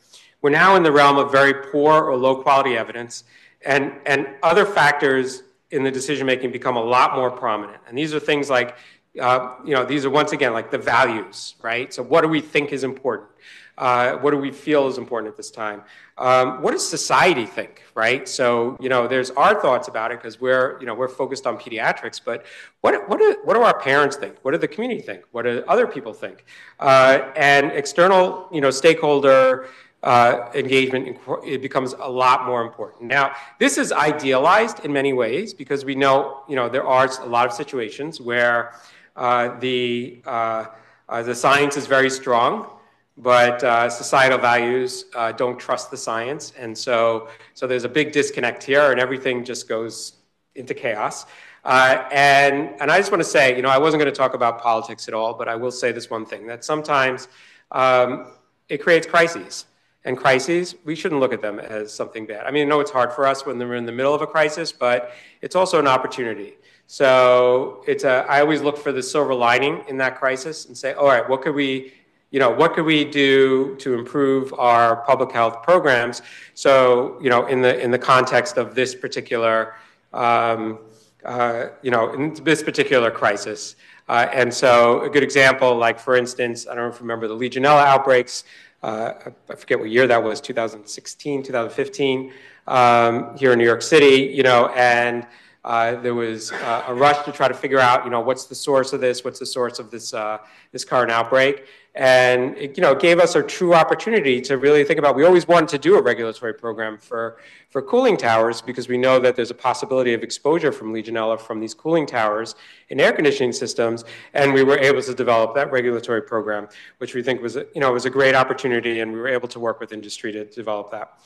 we're now in the realm of very poor or low quality evidence, and, and other factors in the decision making become a lot more prominent. And these are things like, uh, you know, these are once again like the values, right? So, what do we think is important? Uh, what do we feel is important at this time? Um, what does society think, right? So, you know, there's our thoughts about it because we're, you know, we're focused on pediatrics, but what, what, do, what do our parents think? What do the community think? What do other people think? Uh, and external, you know, stakeholder uh, engagement, it becomes a lot more important. Now, this is idealized in many ways because we know, you know, there are a lot of situations where uh, the, uh, uh, the science is very strong but uh, societal values uh, don't trust the science, and so so there's a big disconnect here, and everything just goes into chaos. Uh, and and I just want to say, you know, I wasn't going to talk about politics at all, but I will say this one thing: that sometimes um, it creates crises, and crises we shouldn't look at them as something bad. I mean, I know it's hard for us when we're in the middle of a crisis, but it's also an opportunity. So it's a, I always look for the silver lining in that crisis and say, all right, what could we you know, what could we do to improve our public health programs? So, you know, in the in the context of this particular, um, uh, you know, in this particular crisis. Uh, and so, a good example, like for instance, I don't know if you remember the Legionella outbreaks. Uh, I forget what year that was, 2016, 2015, um, here in New York City. You know, and uh, there was uh, a rush to try to figure out, you know, what's the source of this, what's the source of this uh, this current outbreak, and it, you know, gave us a true opportunity to really think about. We always wanted to do a regulatory program for for cooling towers because we know that there's a possibility of exposure from Legionella from these cooling towers in air conditioning systems, and we were able to develop that regulatory program, which we think was you know was a great opportunity, and we were able to work with industry to develop that.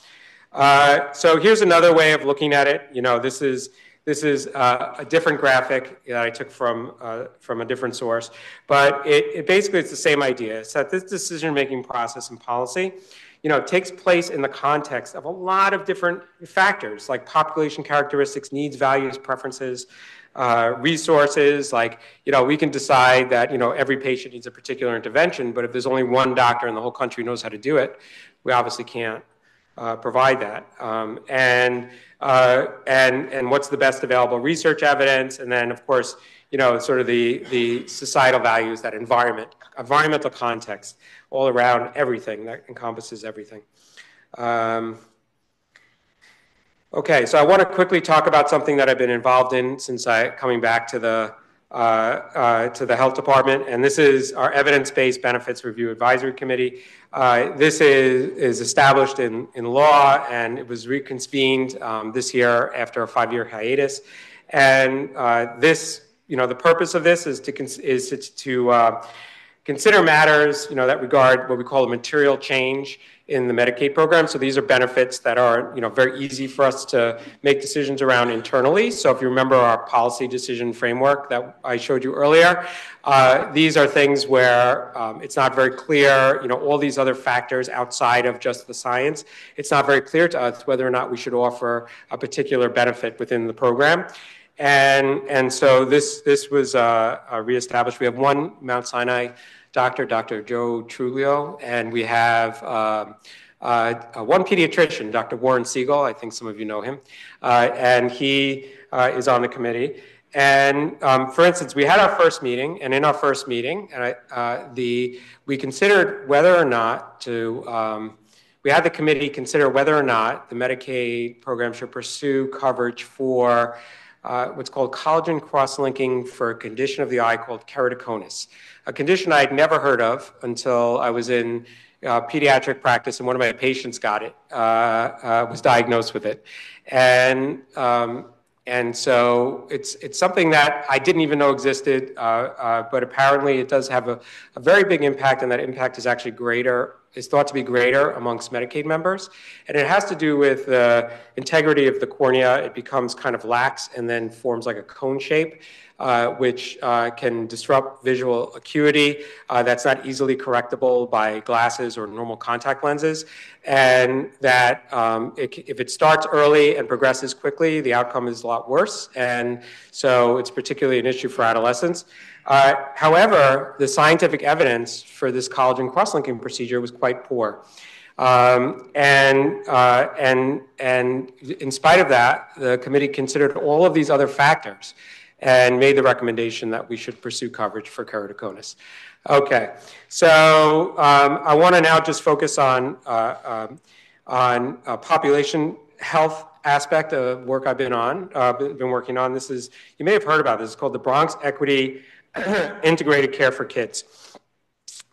Uh, so here's another way of looking at it. You know, this is this is uh, a different graphic that I took from, uh, from a different source, but it, it, basically it's the same idea. It's that this decision-making process and policy, you know, takes place in the context of a lot of different factors like population characteristics, needs, values, preferences, uh, resources. Like, you know, we can decide that, you know, every patient needs a particular intervention, but if there's only one doctor in the whole country who knows how to do it, we obviously can't uh, provide that. Um, and, uh, and, and what's the best available research evidence? And then, of course, you know, sort of the, the societal values, that environment, environmental context, all around everything that encompasses everything. Um, okay, so I want to quickly talk about something that I've been involved in since I coming back to the to the health department, and this is our evidence-based benefits review advisory committee. Uh, this is, is established in, in law, and it was reconvened um, this year after a five-year hiatus. And uh, this, you know, the purpose of this is to is to, to uh, consider matters, you know, that regard what we call a material change in the Medicaid program. So these are benefits that are, you know, very easy for us to make decisions around internally. So if you remember our policy decision framework that I showed you earlier, uh, these are things where um, it's not very clear, you know, all these other factors outside of just the science. It's not very clear to us whether or not we should offer a particular benefit within the program. And, and so this, this was uh, uh reestablished. We have one Mount Sinai doctor, Dr. Joe Trulio, and we have um, uh, one pediatrician, Dr. Warren Siegel. I think some of you know him, uh, and he uh, is on the committee. And um, for instance, we had our first meeting, and in our first meeting, and I, uh, the we considered whether or not to. Um, we had the committee consider whether or not the Medicaid program should pursue coverage for uh, what's called collagen cross-linking for a condition of the eye called keratoconus a condition I'd never heard of until I was in uh, pediatric practice and one of my patients got it, uh, uh, was diagnosed with it. And, um, and so it's, it's something that I didn't even know existed, uh, uh, but apparently it does have a, a, very big impact, and that impact is actually greater is thought to be greater amongst Medicaid members. And it has to do with the integrity of the cornea. It becomes kind of lax and then forms like a cone shape. Uh, which uh, can disrupt visual acuity. Uh, that's not easily correctable by glasses or normal contact lenses. And that um, it, if it starts early and progresses quickly, the outcome is a lot worse. And so it's particularly an issue for adolescents. Uh, however, the scientific evidence for this collagen cross-linking procedure was quite poor. Um, and, uh, and, and in spite of that, the committee considered all of these other factors and made the recommendation that we should pursue coverage for keratoconus. Okay, so um, I want to now just focus on, uh, um, on uh, population health aspect of work I've been on, uh, been working on. This is, you may have heard about this, it's called the Bronx Equity Integrated Care for Kids.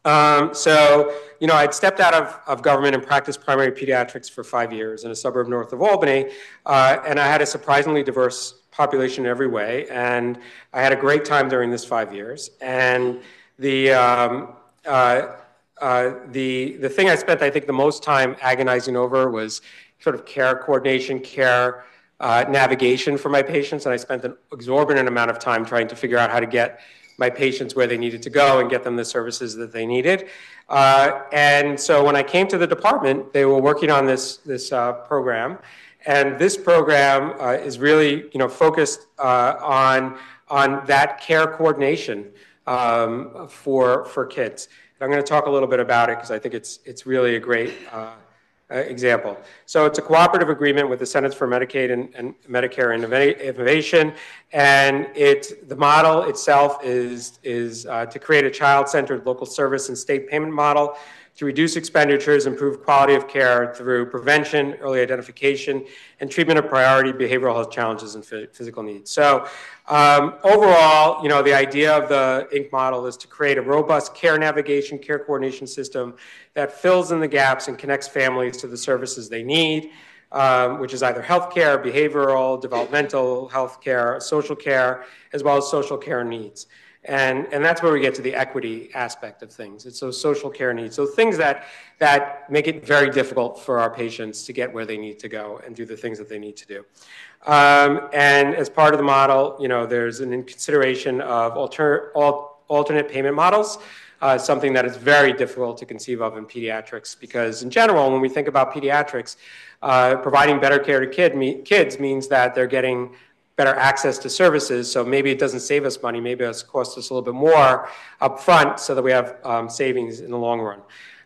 Um, so, you know, I'd stepped out of, of government and practiced primary pediatrics for five years in a suburb north of Albany, uh, and I had a surprisingly diverse population in every way. And I had a great time during this five years. And the, um, uh, uh, the, the thing I spent, I think, the most time agonizing over was sort of care coordination, care uh, navigation for my patients. And I spent an exorbitant amount of time trying to figure out how to get my patients where they needed to go and get them the services that they needed. Uh, and so when I came to the department, they were working on this, this uh, program. And this program uh, is really, you know, focused uh, on, on that care coordination um, for, for kids. And I'm going to talk a little bit about it because I think it's, it's really a great uh, example. So it's a cooperative agreement with the Centers for Medicaid and, and Medicare Innovation, and it, the model itself is, is uh, to create a child-centered local service and state payment model to reduce expenditures, improve quality of care through prevention, early identification, and treatment of priority behavioral health challenges and physical needs. So um, overall, you know, the idea of the InCK model is to create a robust care navigation, care coordination system that fills in the gaps and connects families to the services they need, um, which is either healthcare, behavioral, developmental healthcare, social care, as well as social care needs. And, and that's where we get to the equity aspect of things. It's those social care needs, so things that, that make it very difficult for our patients to get where they need to go and do the things that they need to do. Um, and as part of the model, you know, there's an consideration of alter, al, alternate payment models, uh, something that is very difficult to conceive of in pediatrics because in general, when we think about pediatrics, uh, providing better care to kid me, kids means that they're getting better access to services. So maybe it doesn't save us money. Maybe it's cost us a little bit more up front so that we have um, savings in the long run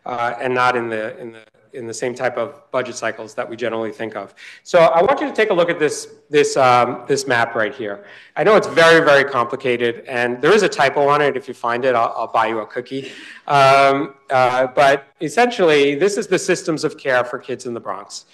uh, and not in the, in, the, in the same type of budget cycles that we generally think of. So I want you to take a look at this, this, um, this map right here. I know it's very, very complicated, and there is a typo on it. If you find it, I'll, I'll buy you a cookie. Um, uh, but essentially, this is the systems of care for kids in the Bronx.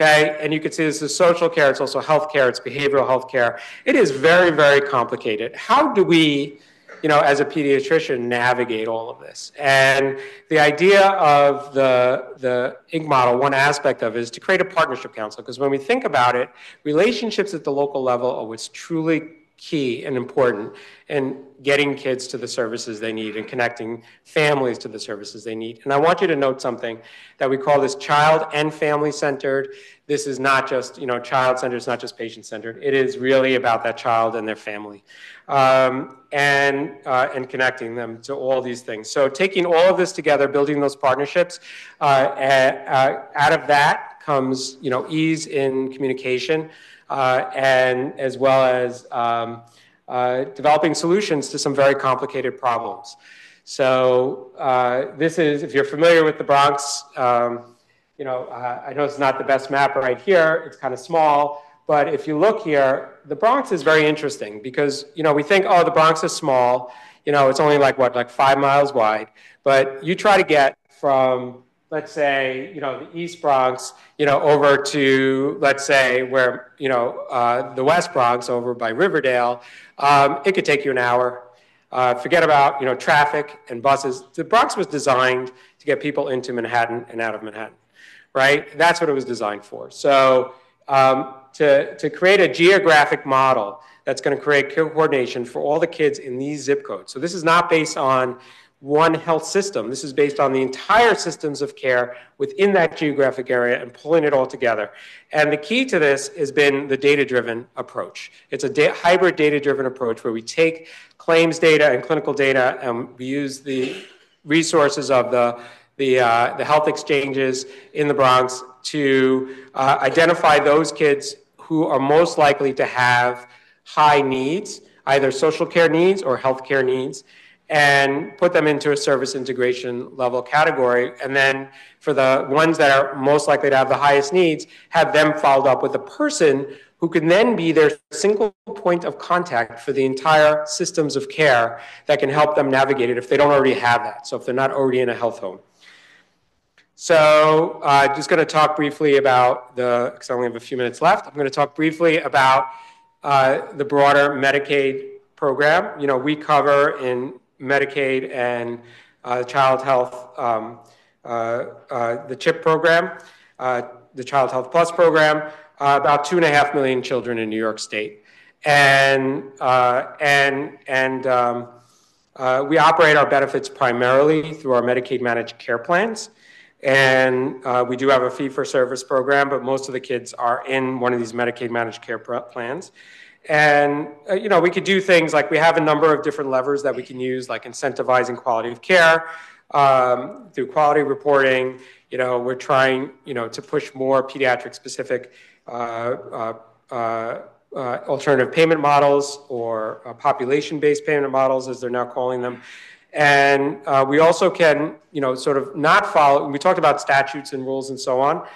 Okay, and you can see this is social care, it's also health care, it's behavioral health care. It is very, very complicated. How do we, you know, as a pediatrician, navigate all of this? And the idea of the, the InCK model, one aspect of it is to create a partnership council, because when we think about it, relationships at the local level are what's truly key and important in getting kids to the services they need and connecting families to the services they need. And I want you to note something that we call this child and family centered. This is not just, you know, child centered, it's not just patient centered. It is really about that child and their family um, and, uh, and connecting them to all these things. So taking all of this together, building those partnerships, uh, uh, out of that comes, you know, ease in communication and as well as um, uh, developing solutions to some very complicated problems. So uh, this is, if you're familiar with the Bronx, um, you know, uh, I know it's not the best map right here. It's kind of small, but if you look here, the Bronx is very interesting because, you know, we think, oh, the Bronx is small. You know, it's only like what, like five miles wide. But you try to get from let's say, you know, the East Bronx, you know, over to, let's say, where, you know, uh, the West Bronx over by Riverdale, um, it could take you an hour. Uh, forget about, you know, traffic and buses. The Bronx was designed to get people into Manhattan and out of Manhattan, right? That's what it was designed for. So um, to, to create a geographic model that's going to create coordination for all the kids in these zip codes. So this is not based on one health system. This is based on the entire systems of care within that geographic area and pulling it all together. And the key to this has been the data driven approach. It's a da- hybrid data driven approach where we take claims data and clinical data and we use the resources of the, the, uh, the health exchanges in the Bronx to uh, identify those kids who are most likely to have high needs, either social care needs or health care needs and put them into a service integration level category. And then for the ones that are most likely to have the highest needs, have them followed up with a person who can then be their single point of contact for the entire systems of care that can help them navigate it if they don't already have that. So if they're not already in a health home. So uh, just going to talk briefly about the, because I only have a few minutes left, I'm going to talk briefly about uh, the broader Medicaid program. You know, we cover in Medicaid and uh, Child Health, um, uh, uh, the CHIP program, uh, the Child Health Plus program, about two and a half million children in New York State. And, and, and um, we operate our benefits primarily through our Medicaid managed care plans. And uh, we do have a fee for service program, but most of the kids are in one of these Medicaid managed care plans. And, uh, you know, we could do things like we have a number of different levers that we can use, like incentivizing quality of care um, through quality reporting. You know, we're trying, you know, to push more pediatric specific uh, uh, uh, uh alternative payment models or uh, population based payment models, as they're now calling them. And we also can, you know, sort of not follow, we talked about statutes and rules and so on.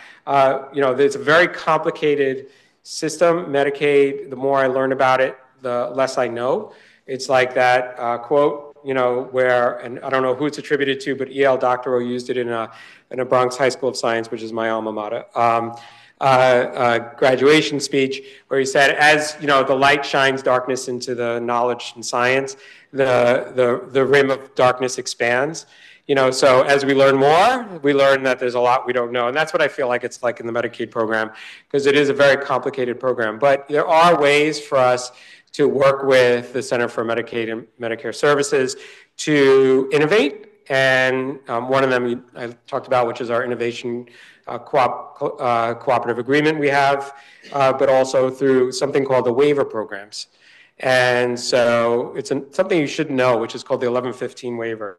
you know, it's a very complicated system, Medicaid, the more I learn about it, the less I know. It's like that uh, quote, you know, where, and I don't know who it's attributed to, but E.L. Doctorow used it in a, in a Bronx High School of Science, which is my alma mater. Um, uh, uh, graduation speech where he said, as you know, the light shines darkness into the knowledge and science, the, the, the rim of darkness expands you know, so as we learn more, we learn that there's a lot we don't know. And that's what I feel like it's like in the Medicaid program, because it is a very complicated program. But there are ways for us to work with the Center for Medicaid and Medicare Services to innovate. And um, one of them I talked about, which is our innovation uh, co- uh, cooperative agreement we have, uh, but also through something called the waiver programs. And so it's an, something you should know, which is called the 1115 waiver.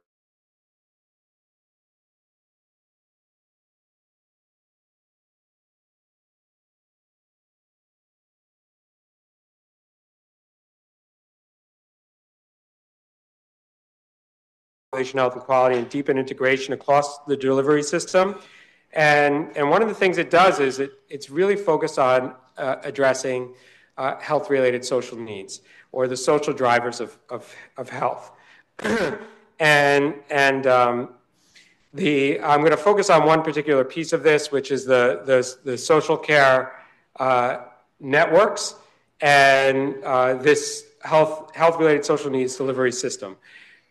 Population health and quality and deepen integration across the delivery system. And, and one of the things it does is it, it's really focused on uh, addressing uh, health related social needs or the social drivers of, of, of health. and and um, the, I'm going to focus on one particular piece of this, which is the, the, the social care uh, networks and uh, this health, health related social needs delivery system.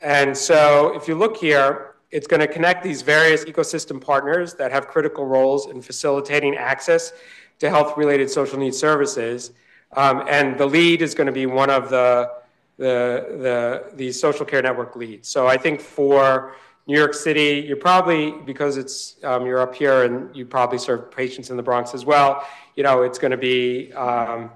And so if you look here, it's going to connect these various ecosystem partners that have critical roles in facilitating access to health related social needs services. Um, and the lead is going to be one of the, the, the, the social care network leads. So I think for New York City, you're probably, because it's, um, you're up here and you probably serve patients in the Bronx as well, you know, it's going to be, um,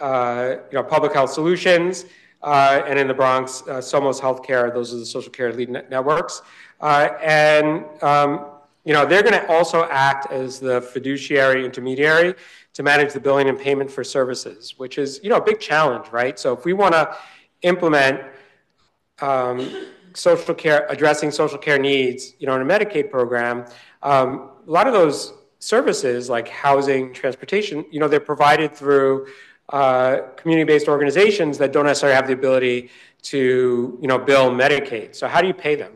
uh, you know, public health solutions uh, and in the Bronx, uh, Somos Healthcare. Those are the social care lead networks, uh, and um, you know they're going to also act as the fiduciary intermediary to manage the billing and payment for services, which is you know a big challenge, right? So if we want to implement um, social care, addressing social care needs, you know, in a Medicaid program, um, a lot of those services like housing, transportation, you know, they're provided through uh, community-based organizations that don't necessarily have the ability to, you know, bill Medicaid. So how do you pay them?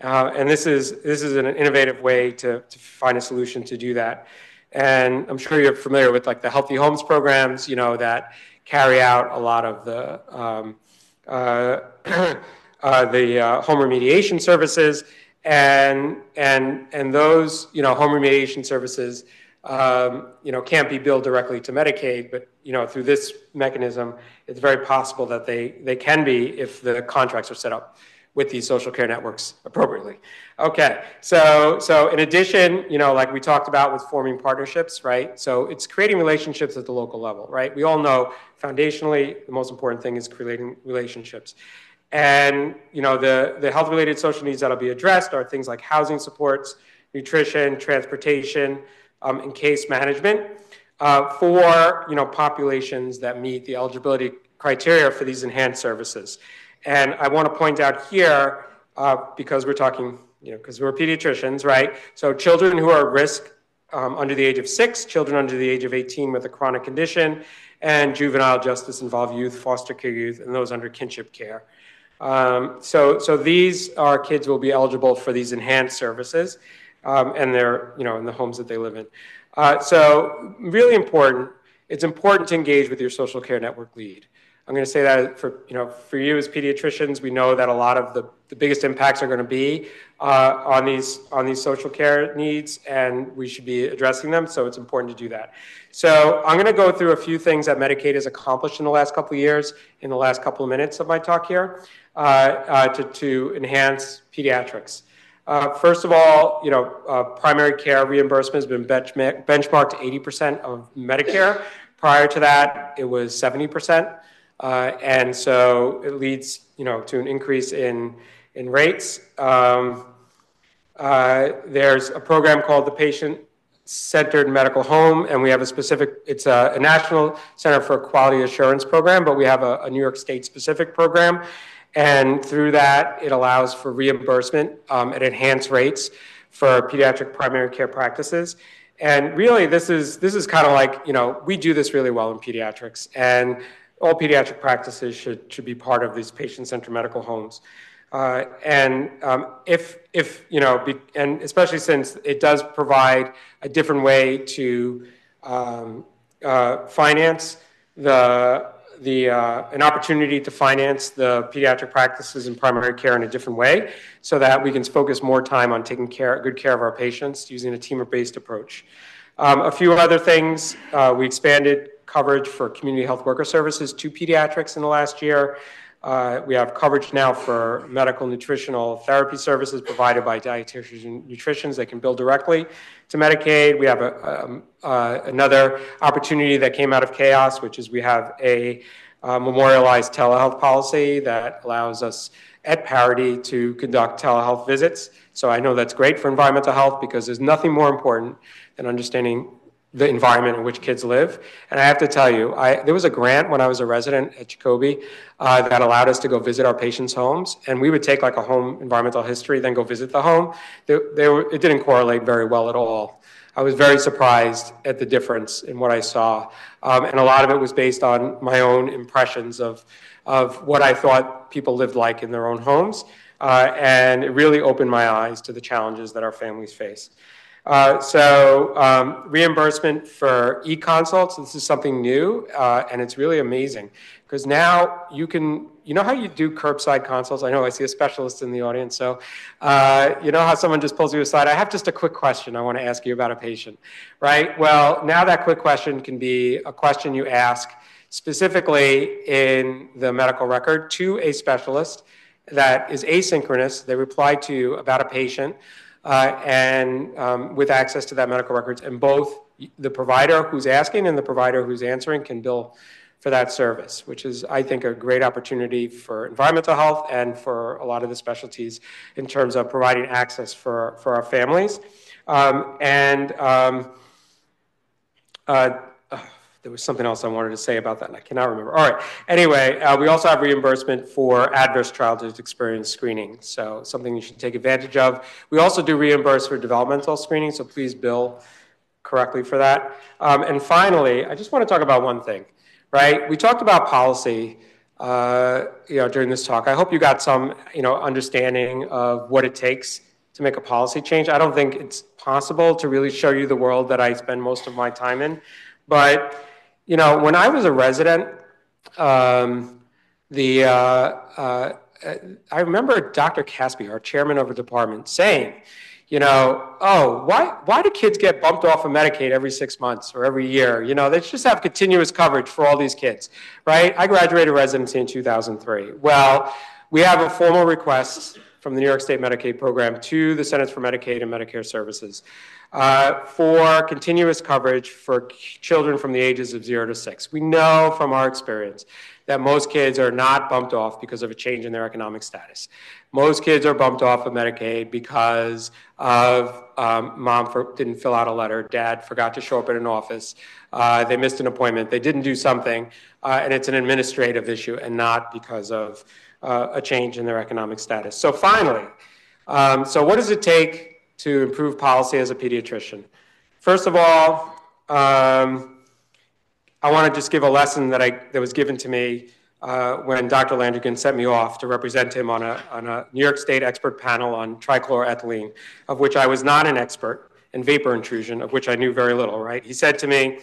Uh, and this is this is an innovative way to, to find a solution to do that. And I'm sure you're familiar with like the Healthy Homes programs, you know, that carry out a lot of the um, uh, uh, the uh, home remediation services, and and and those you know home remediation services um, you know, can't be billed directly to Medicaid, but you know, through this mechanism, it's very possible that they, they can be if the contracts are set up with these social care networks appropriately. Okay, so so in addition, you know, like we talked about with forming partnerships, right? So it's creating relationships at the local level, right? We all know foundationally the most important thing is creating relationships. And you know, the, the health-related social needs that'll be addressed are things like housing supports, nutrition, transportation, um, and case management uh, for you know populations that meet the eligibility criteria for these enhanced services. And I want to point out here, uh, because we're talking, you know, because we're pediatricians, right? So children who are at risk um, under the age of six, children under the age of 18 with a chronic condition, and juvenile justice involved youth, foster care youth, and those under kinship care. Um, so, so these are kids will be eligible for these enhanced services, um, and they're you know in the homes that they live in. Uh, so, really important. It's important to engage with your social care network lead. I'm going to say that for you know for you as pediatricians, we know that a lot of the, the biggest impacts are going to be uh, on these on these social care needs, and we should be addressing them. So it's important to do that. So I'm going to go through a few things that Medicaid has accomplished in the last couple of years in the last couple of minutes of my talk here uh, uh, to, to enhance pediatrics. Uh, first of all, you know, uh, primary care reimbursement has been benchmarked to 80% of Medicare. Prior to that, it was 70%. Uh, and so it leads, you know, to an increase in, in rates. Um, uh, there's a program called the Patient Centered Medical Home, and we have a specific, it's a, a National Center for Quality Assurance program, but we have a, a, New York State specific program. And through that, it allows for reimbursement um, at enhanced rates for pediatric primary care practices. And really, this is this is kind of like you know we do this really well in pediatrics, and all pediatric practices should, should be part of these patient-centered medical homes. Uh, and um, if, if, you know, be, and especially since it does provide a different way to um, uh, finance the, the, uh, an opportunity to finance the pediatric practices and primary care in a different way so that we can focus more time on taking care, good care of our patients using a team-based approach. Um, a few other things, uh, we expanded coverage for community health worker services to pediatrics in the last year. Uh, we have coverage now for medical nutritional therapy services provided by dietitians and nutritionists that can bill directly to Medicaid. We have a, um, uh, another opportunity that came out of chaos, which is we have a uh, memorialized telehealth policy that allows us at parity to conduct telehealth visits. So I know that's great for environmental health because there's nothing more important than understanding the environment in which kids live. And I have to tell you, I, there was a grant when I was a resident at Jacobi uh, that allowed us to go visit our patients' homes, and we would take like a home environmental history, then go visit the home. They, they were, it didn't correlate very well at all. I was very surprised at the difference in what I saw, um, and a lot of it was based on my own impressions of of what I thought people lived like in their own homes, uh, and it really opened my eyes to the challenges that our families face. Uh, so um, reimbursement for e-consults, this is something new, uh, and it's really amazing because now you can, you know how you do curbside consults? I know I see a specialist in the audience, so uh, you know how someone just pulls you aside. I have just a quick question I want to ask you about a patient, right? Well, now that quick question can be a question you ask specifically in the medical record to a specialist that is asynchronous. They reply to you about a patient uh, and um, with access to that medical records. And both the provider who's asking and the provider who's answering can bill for that service, which is, I think, a great opportunity for environmental health and for a lot of the specialties in terms of providing access for, for our families. Um, and um, uh, there was something else I wanted to say about that, and I cannot remember. All right. Anyway, uh, we also have reimbursement for adverse childhood experience screening, so something you should take advantage of. We also do reimburse for developmental screening, so please bill correctly for that. Um, and finally, I just want to talk about one thing, right? We talked about policy. Uh, you know, during this talk, I hope you got some, you know, understanding of what it takes to make a policy change. I don't think it's possible to really show you the world that I spend most of my time in, but you know, when I was a resident, um, the uh, uh, I remember Dr. Caspi, our chairman of the department, saying, you know, oh, why why do kids get bumped off of Medicaid every six months or every year? You know, they just have continuous coverage for all these kids, right? I graduated residency in 2003. Well, we have a formal request from the New York State Medicaid program to the Centers for Medicaid and Medicare Services uh, for continuous coverage for children from the ages of zero to six. We know from our experience that most kids are not bumped off because of a change in their economic status. Most kids are bumped off of Medicaid because of um, mom for, didn't fill out a letter, dad forgot to show up at an office, uh, they missed an appointment, they didn't do something, uh, and it's an administrative issue and not because of uh, a change in their economic status. So finally, um, so what does it take to improve policy as a pediatrician? First of all, um, I want to just give a lesson that, I, that was given to me uh, when Dr. Landrigan sent me off to represent him on a, on a New York State expert panel on trichloroethylene, of which I was not an expert, and vapor intrusion, of which I knew very little, right? He said to me,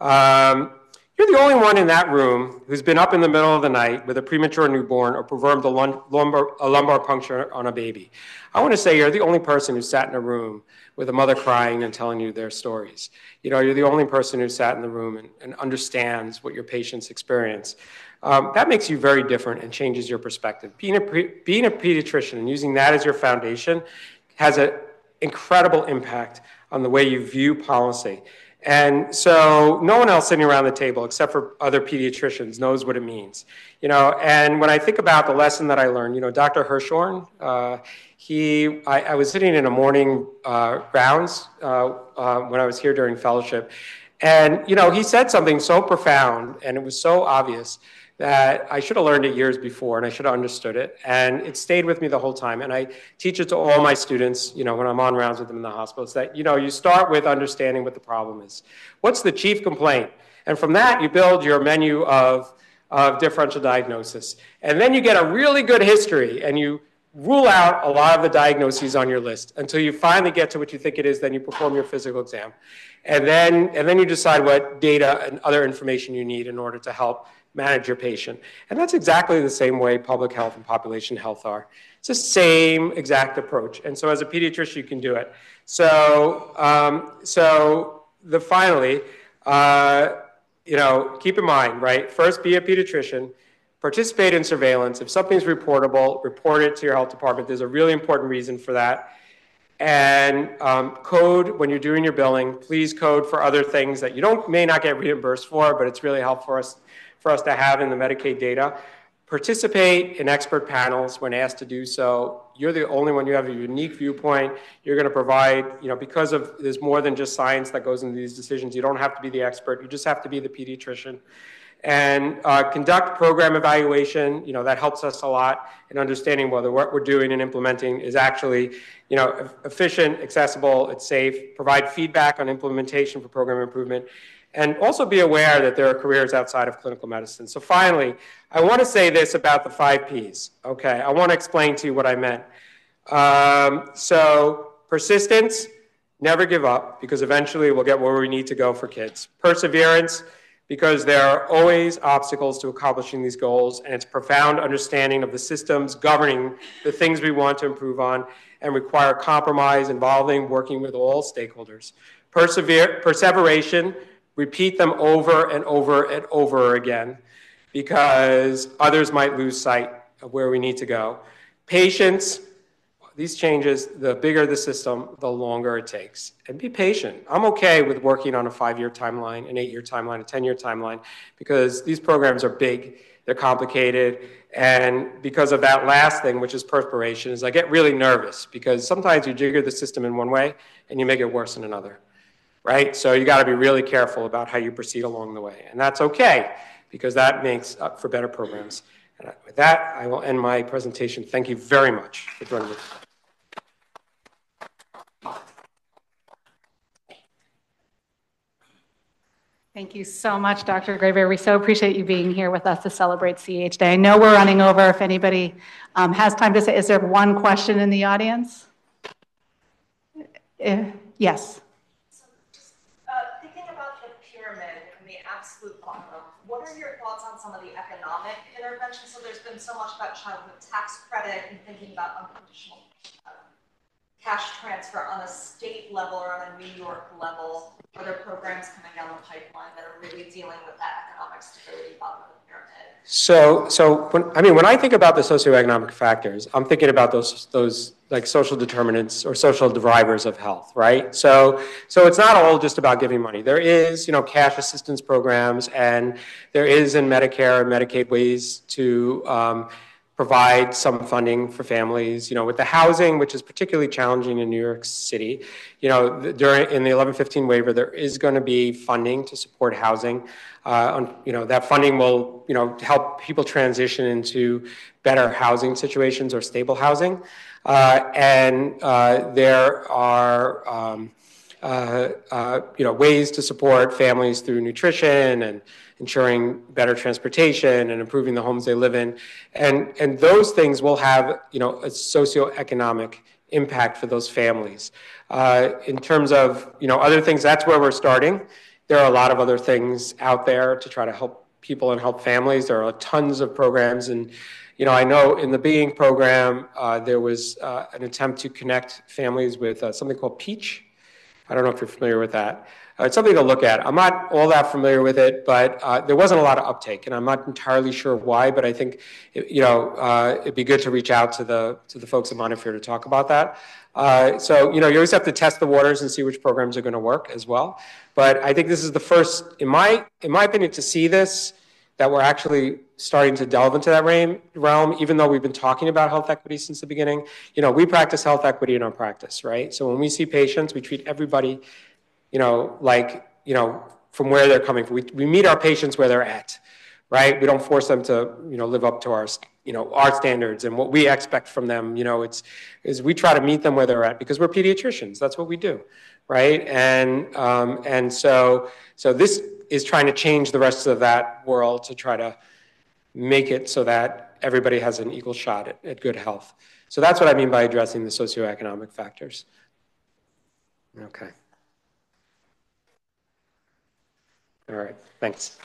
um, You're the only one in that room who's been up in the middle of the night with a premature newborn or performed a lumbar, a lumbar puncture on a baby. I want to say you're the only person who sat in a room with a mother crying and telling you their stories. You know, you're the only person who sat in the room and, and understands what your patients experience. Um, that makes you very different and changes your perspective. Being a, being a pediatrician and using that as your foundation has an incredible impact on the way you view policy. And so no one else sitting around the table, except for other pediatricians, knows what it means. You know, and when I think about the lesson that I learned, you know, Dr. Hirschhorn, uh, he, I, I, was sitting in a morning uh, rounds uh, uh, when I was here during fellowship, and you know, he said something so profound, and it was so obvious that I should have learned it years before, and I should have understood it, and it stayed with me the whole time. And I teach it to all my students, you know, when I'm on rounds with them in the hospital. That you know, you start with understanding what the problem is. What's the chief complaint? And from that, you build your menu of of differential diagnosis. And then you get a really good history and you rule out a lot of the diagnoses on your list until you finally get to what you think it is then you perform your physical exam and then and then you decide what data and other information you need in order to help manage your patient and that's exactly the same way public health and population health are it's the same exact approach and so as a pediatrician you can do it so um, so the finally uh, you know keep in mind right first be a pediatrician participate in surveillance. If something's reportable, report it to your health department. There's a really important reason for that. And um, code when you're doing your billing. Please code for other things that you don't may not get reimbursed for, but it's really helpful for us for us to have in the Medicaid data. Participate in expert panels when asked to do so. You're the only one. You have a unique viewpoint. You're going to provide, you know, because of there's more than just science that goes into these decisions. You don't have to be the expert. You just have to be the pediatrician and uh, conduct program evaluation. You know, that helps us a lot in understanding whether what we're doing and implementing is actually, you know, efficient, accessible, it's safe. Provide feedback on implementation for program improvement. And also be aware that there are careers outside of clinical medicine. So finally, I want to say this about the five Ps. Okay, I want to explain to you what I meant. Um, so persistence, never give up because eventually we'll get where we need to go for kids. Perseverance, because there are always obstacles to accomplishing these goals, and it's profound understanding of the systems governing the things we want to improve on and require compromise involving working with all stakeholders. Persevere, perseveration, repeat them over and over and over again because others might lose sight of where we need to go. Patience, these changes, the bigger the system, the longer it takes. And be patient. I'm okay with working on a five year timeline, an eight year timeline, a 10 year timeline, because these programs are big, they're complicated. And because of that last thing, which is perspiration, is I get really nervous because sometimes you jigger the system in one way and you make it worse in another, right? So you got to be really careful about how you proceed along the way. And that's okay because that makes up for better programs. And with that, I will end my presentation. Thank you very much for joining me. Thank you so much, Dr. Graber. We so appreciate you being here with us to celebrate CH Day. I know we're running over. If anybody um, has time to say, is there one question in the audience? Uh, yes. So just uh, thinking about the pyramid and the absolute bottom, what are your thoughts on some of the economic interventions? So there's been so much about childhood tax credit and thinking about unconditional cash transfer on a state level or on a New York level? Are there programs coming down the pipeline that are really dealing with that economic stability bottom? So, so when, I mean, when I think about the socioeconomic factors, I'm thinking about those, those like social determinants or social drivers of health, right? So, so it's not all just about giving money. There is, you know, cash assistance programs, and there is in Medicare and Medicaid ways to um, provide some funding for families. You know, with the housing, which is particularly challenging in New York City, you know, during in the 1115 waiver, there is going to be funding to support housing. Uh, on, you know, that funding will, you know, help people transition into better housing situations or stable housing. Uh, and uh, there are, um, uh, uh, you know, ways to support families through nutrition and ensuring better transportation and improving the homes they live in. And, and those things will have, you know, a socioeconomic impact for those families. Uh, in terms of, you know, other things, that's where we're starting. There are a lot of other things out there to try to help people and help families. There are tons of programs and you know, I know in the Being program, uh, there was uh, an attempt to connect families with uh, something called Peach. I don't know if you're familiar with that. Uh, it's something to look at. I'm not all that familiar with it, but uh, there wasn't a lot of uptake, and I'm not entirely sure why. But I think, you know, uh, it'd be good to reach out to the to the folks at Montefiore to talk about that. Uh, so, you know, you always have to test the waters and see which programs are going to work as well. But I think this is the first, in my in my opinion, to see this that we're actually starting to delve into that realm, even though we've been talking about health equity since the beginning. You know, we practice health equity in our practice, right? So when we see patients, we treat everybody, you know, like, you know, from where they're coming from. We, we meet our patients where they're at, right? We don't force them to, you know, live up to our, you know, our standards and what we expect from them. You know, it's, is we try to meet them where they're at because we're pediatricians. That's what we do, right? And, um, and so, so this is trying to change the rest of that world to try to make it so that everybody has an equal shot at, at good health. So that's what I mean by addressing the socioeconomic factors. Okay. All right, thanks.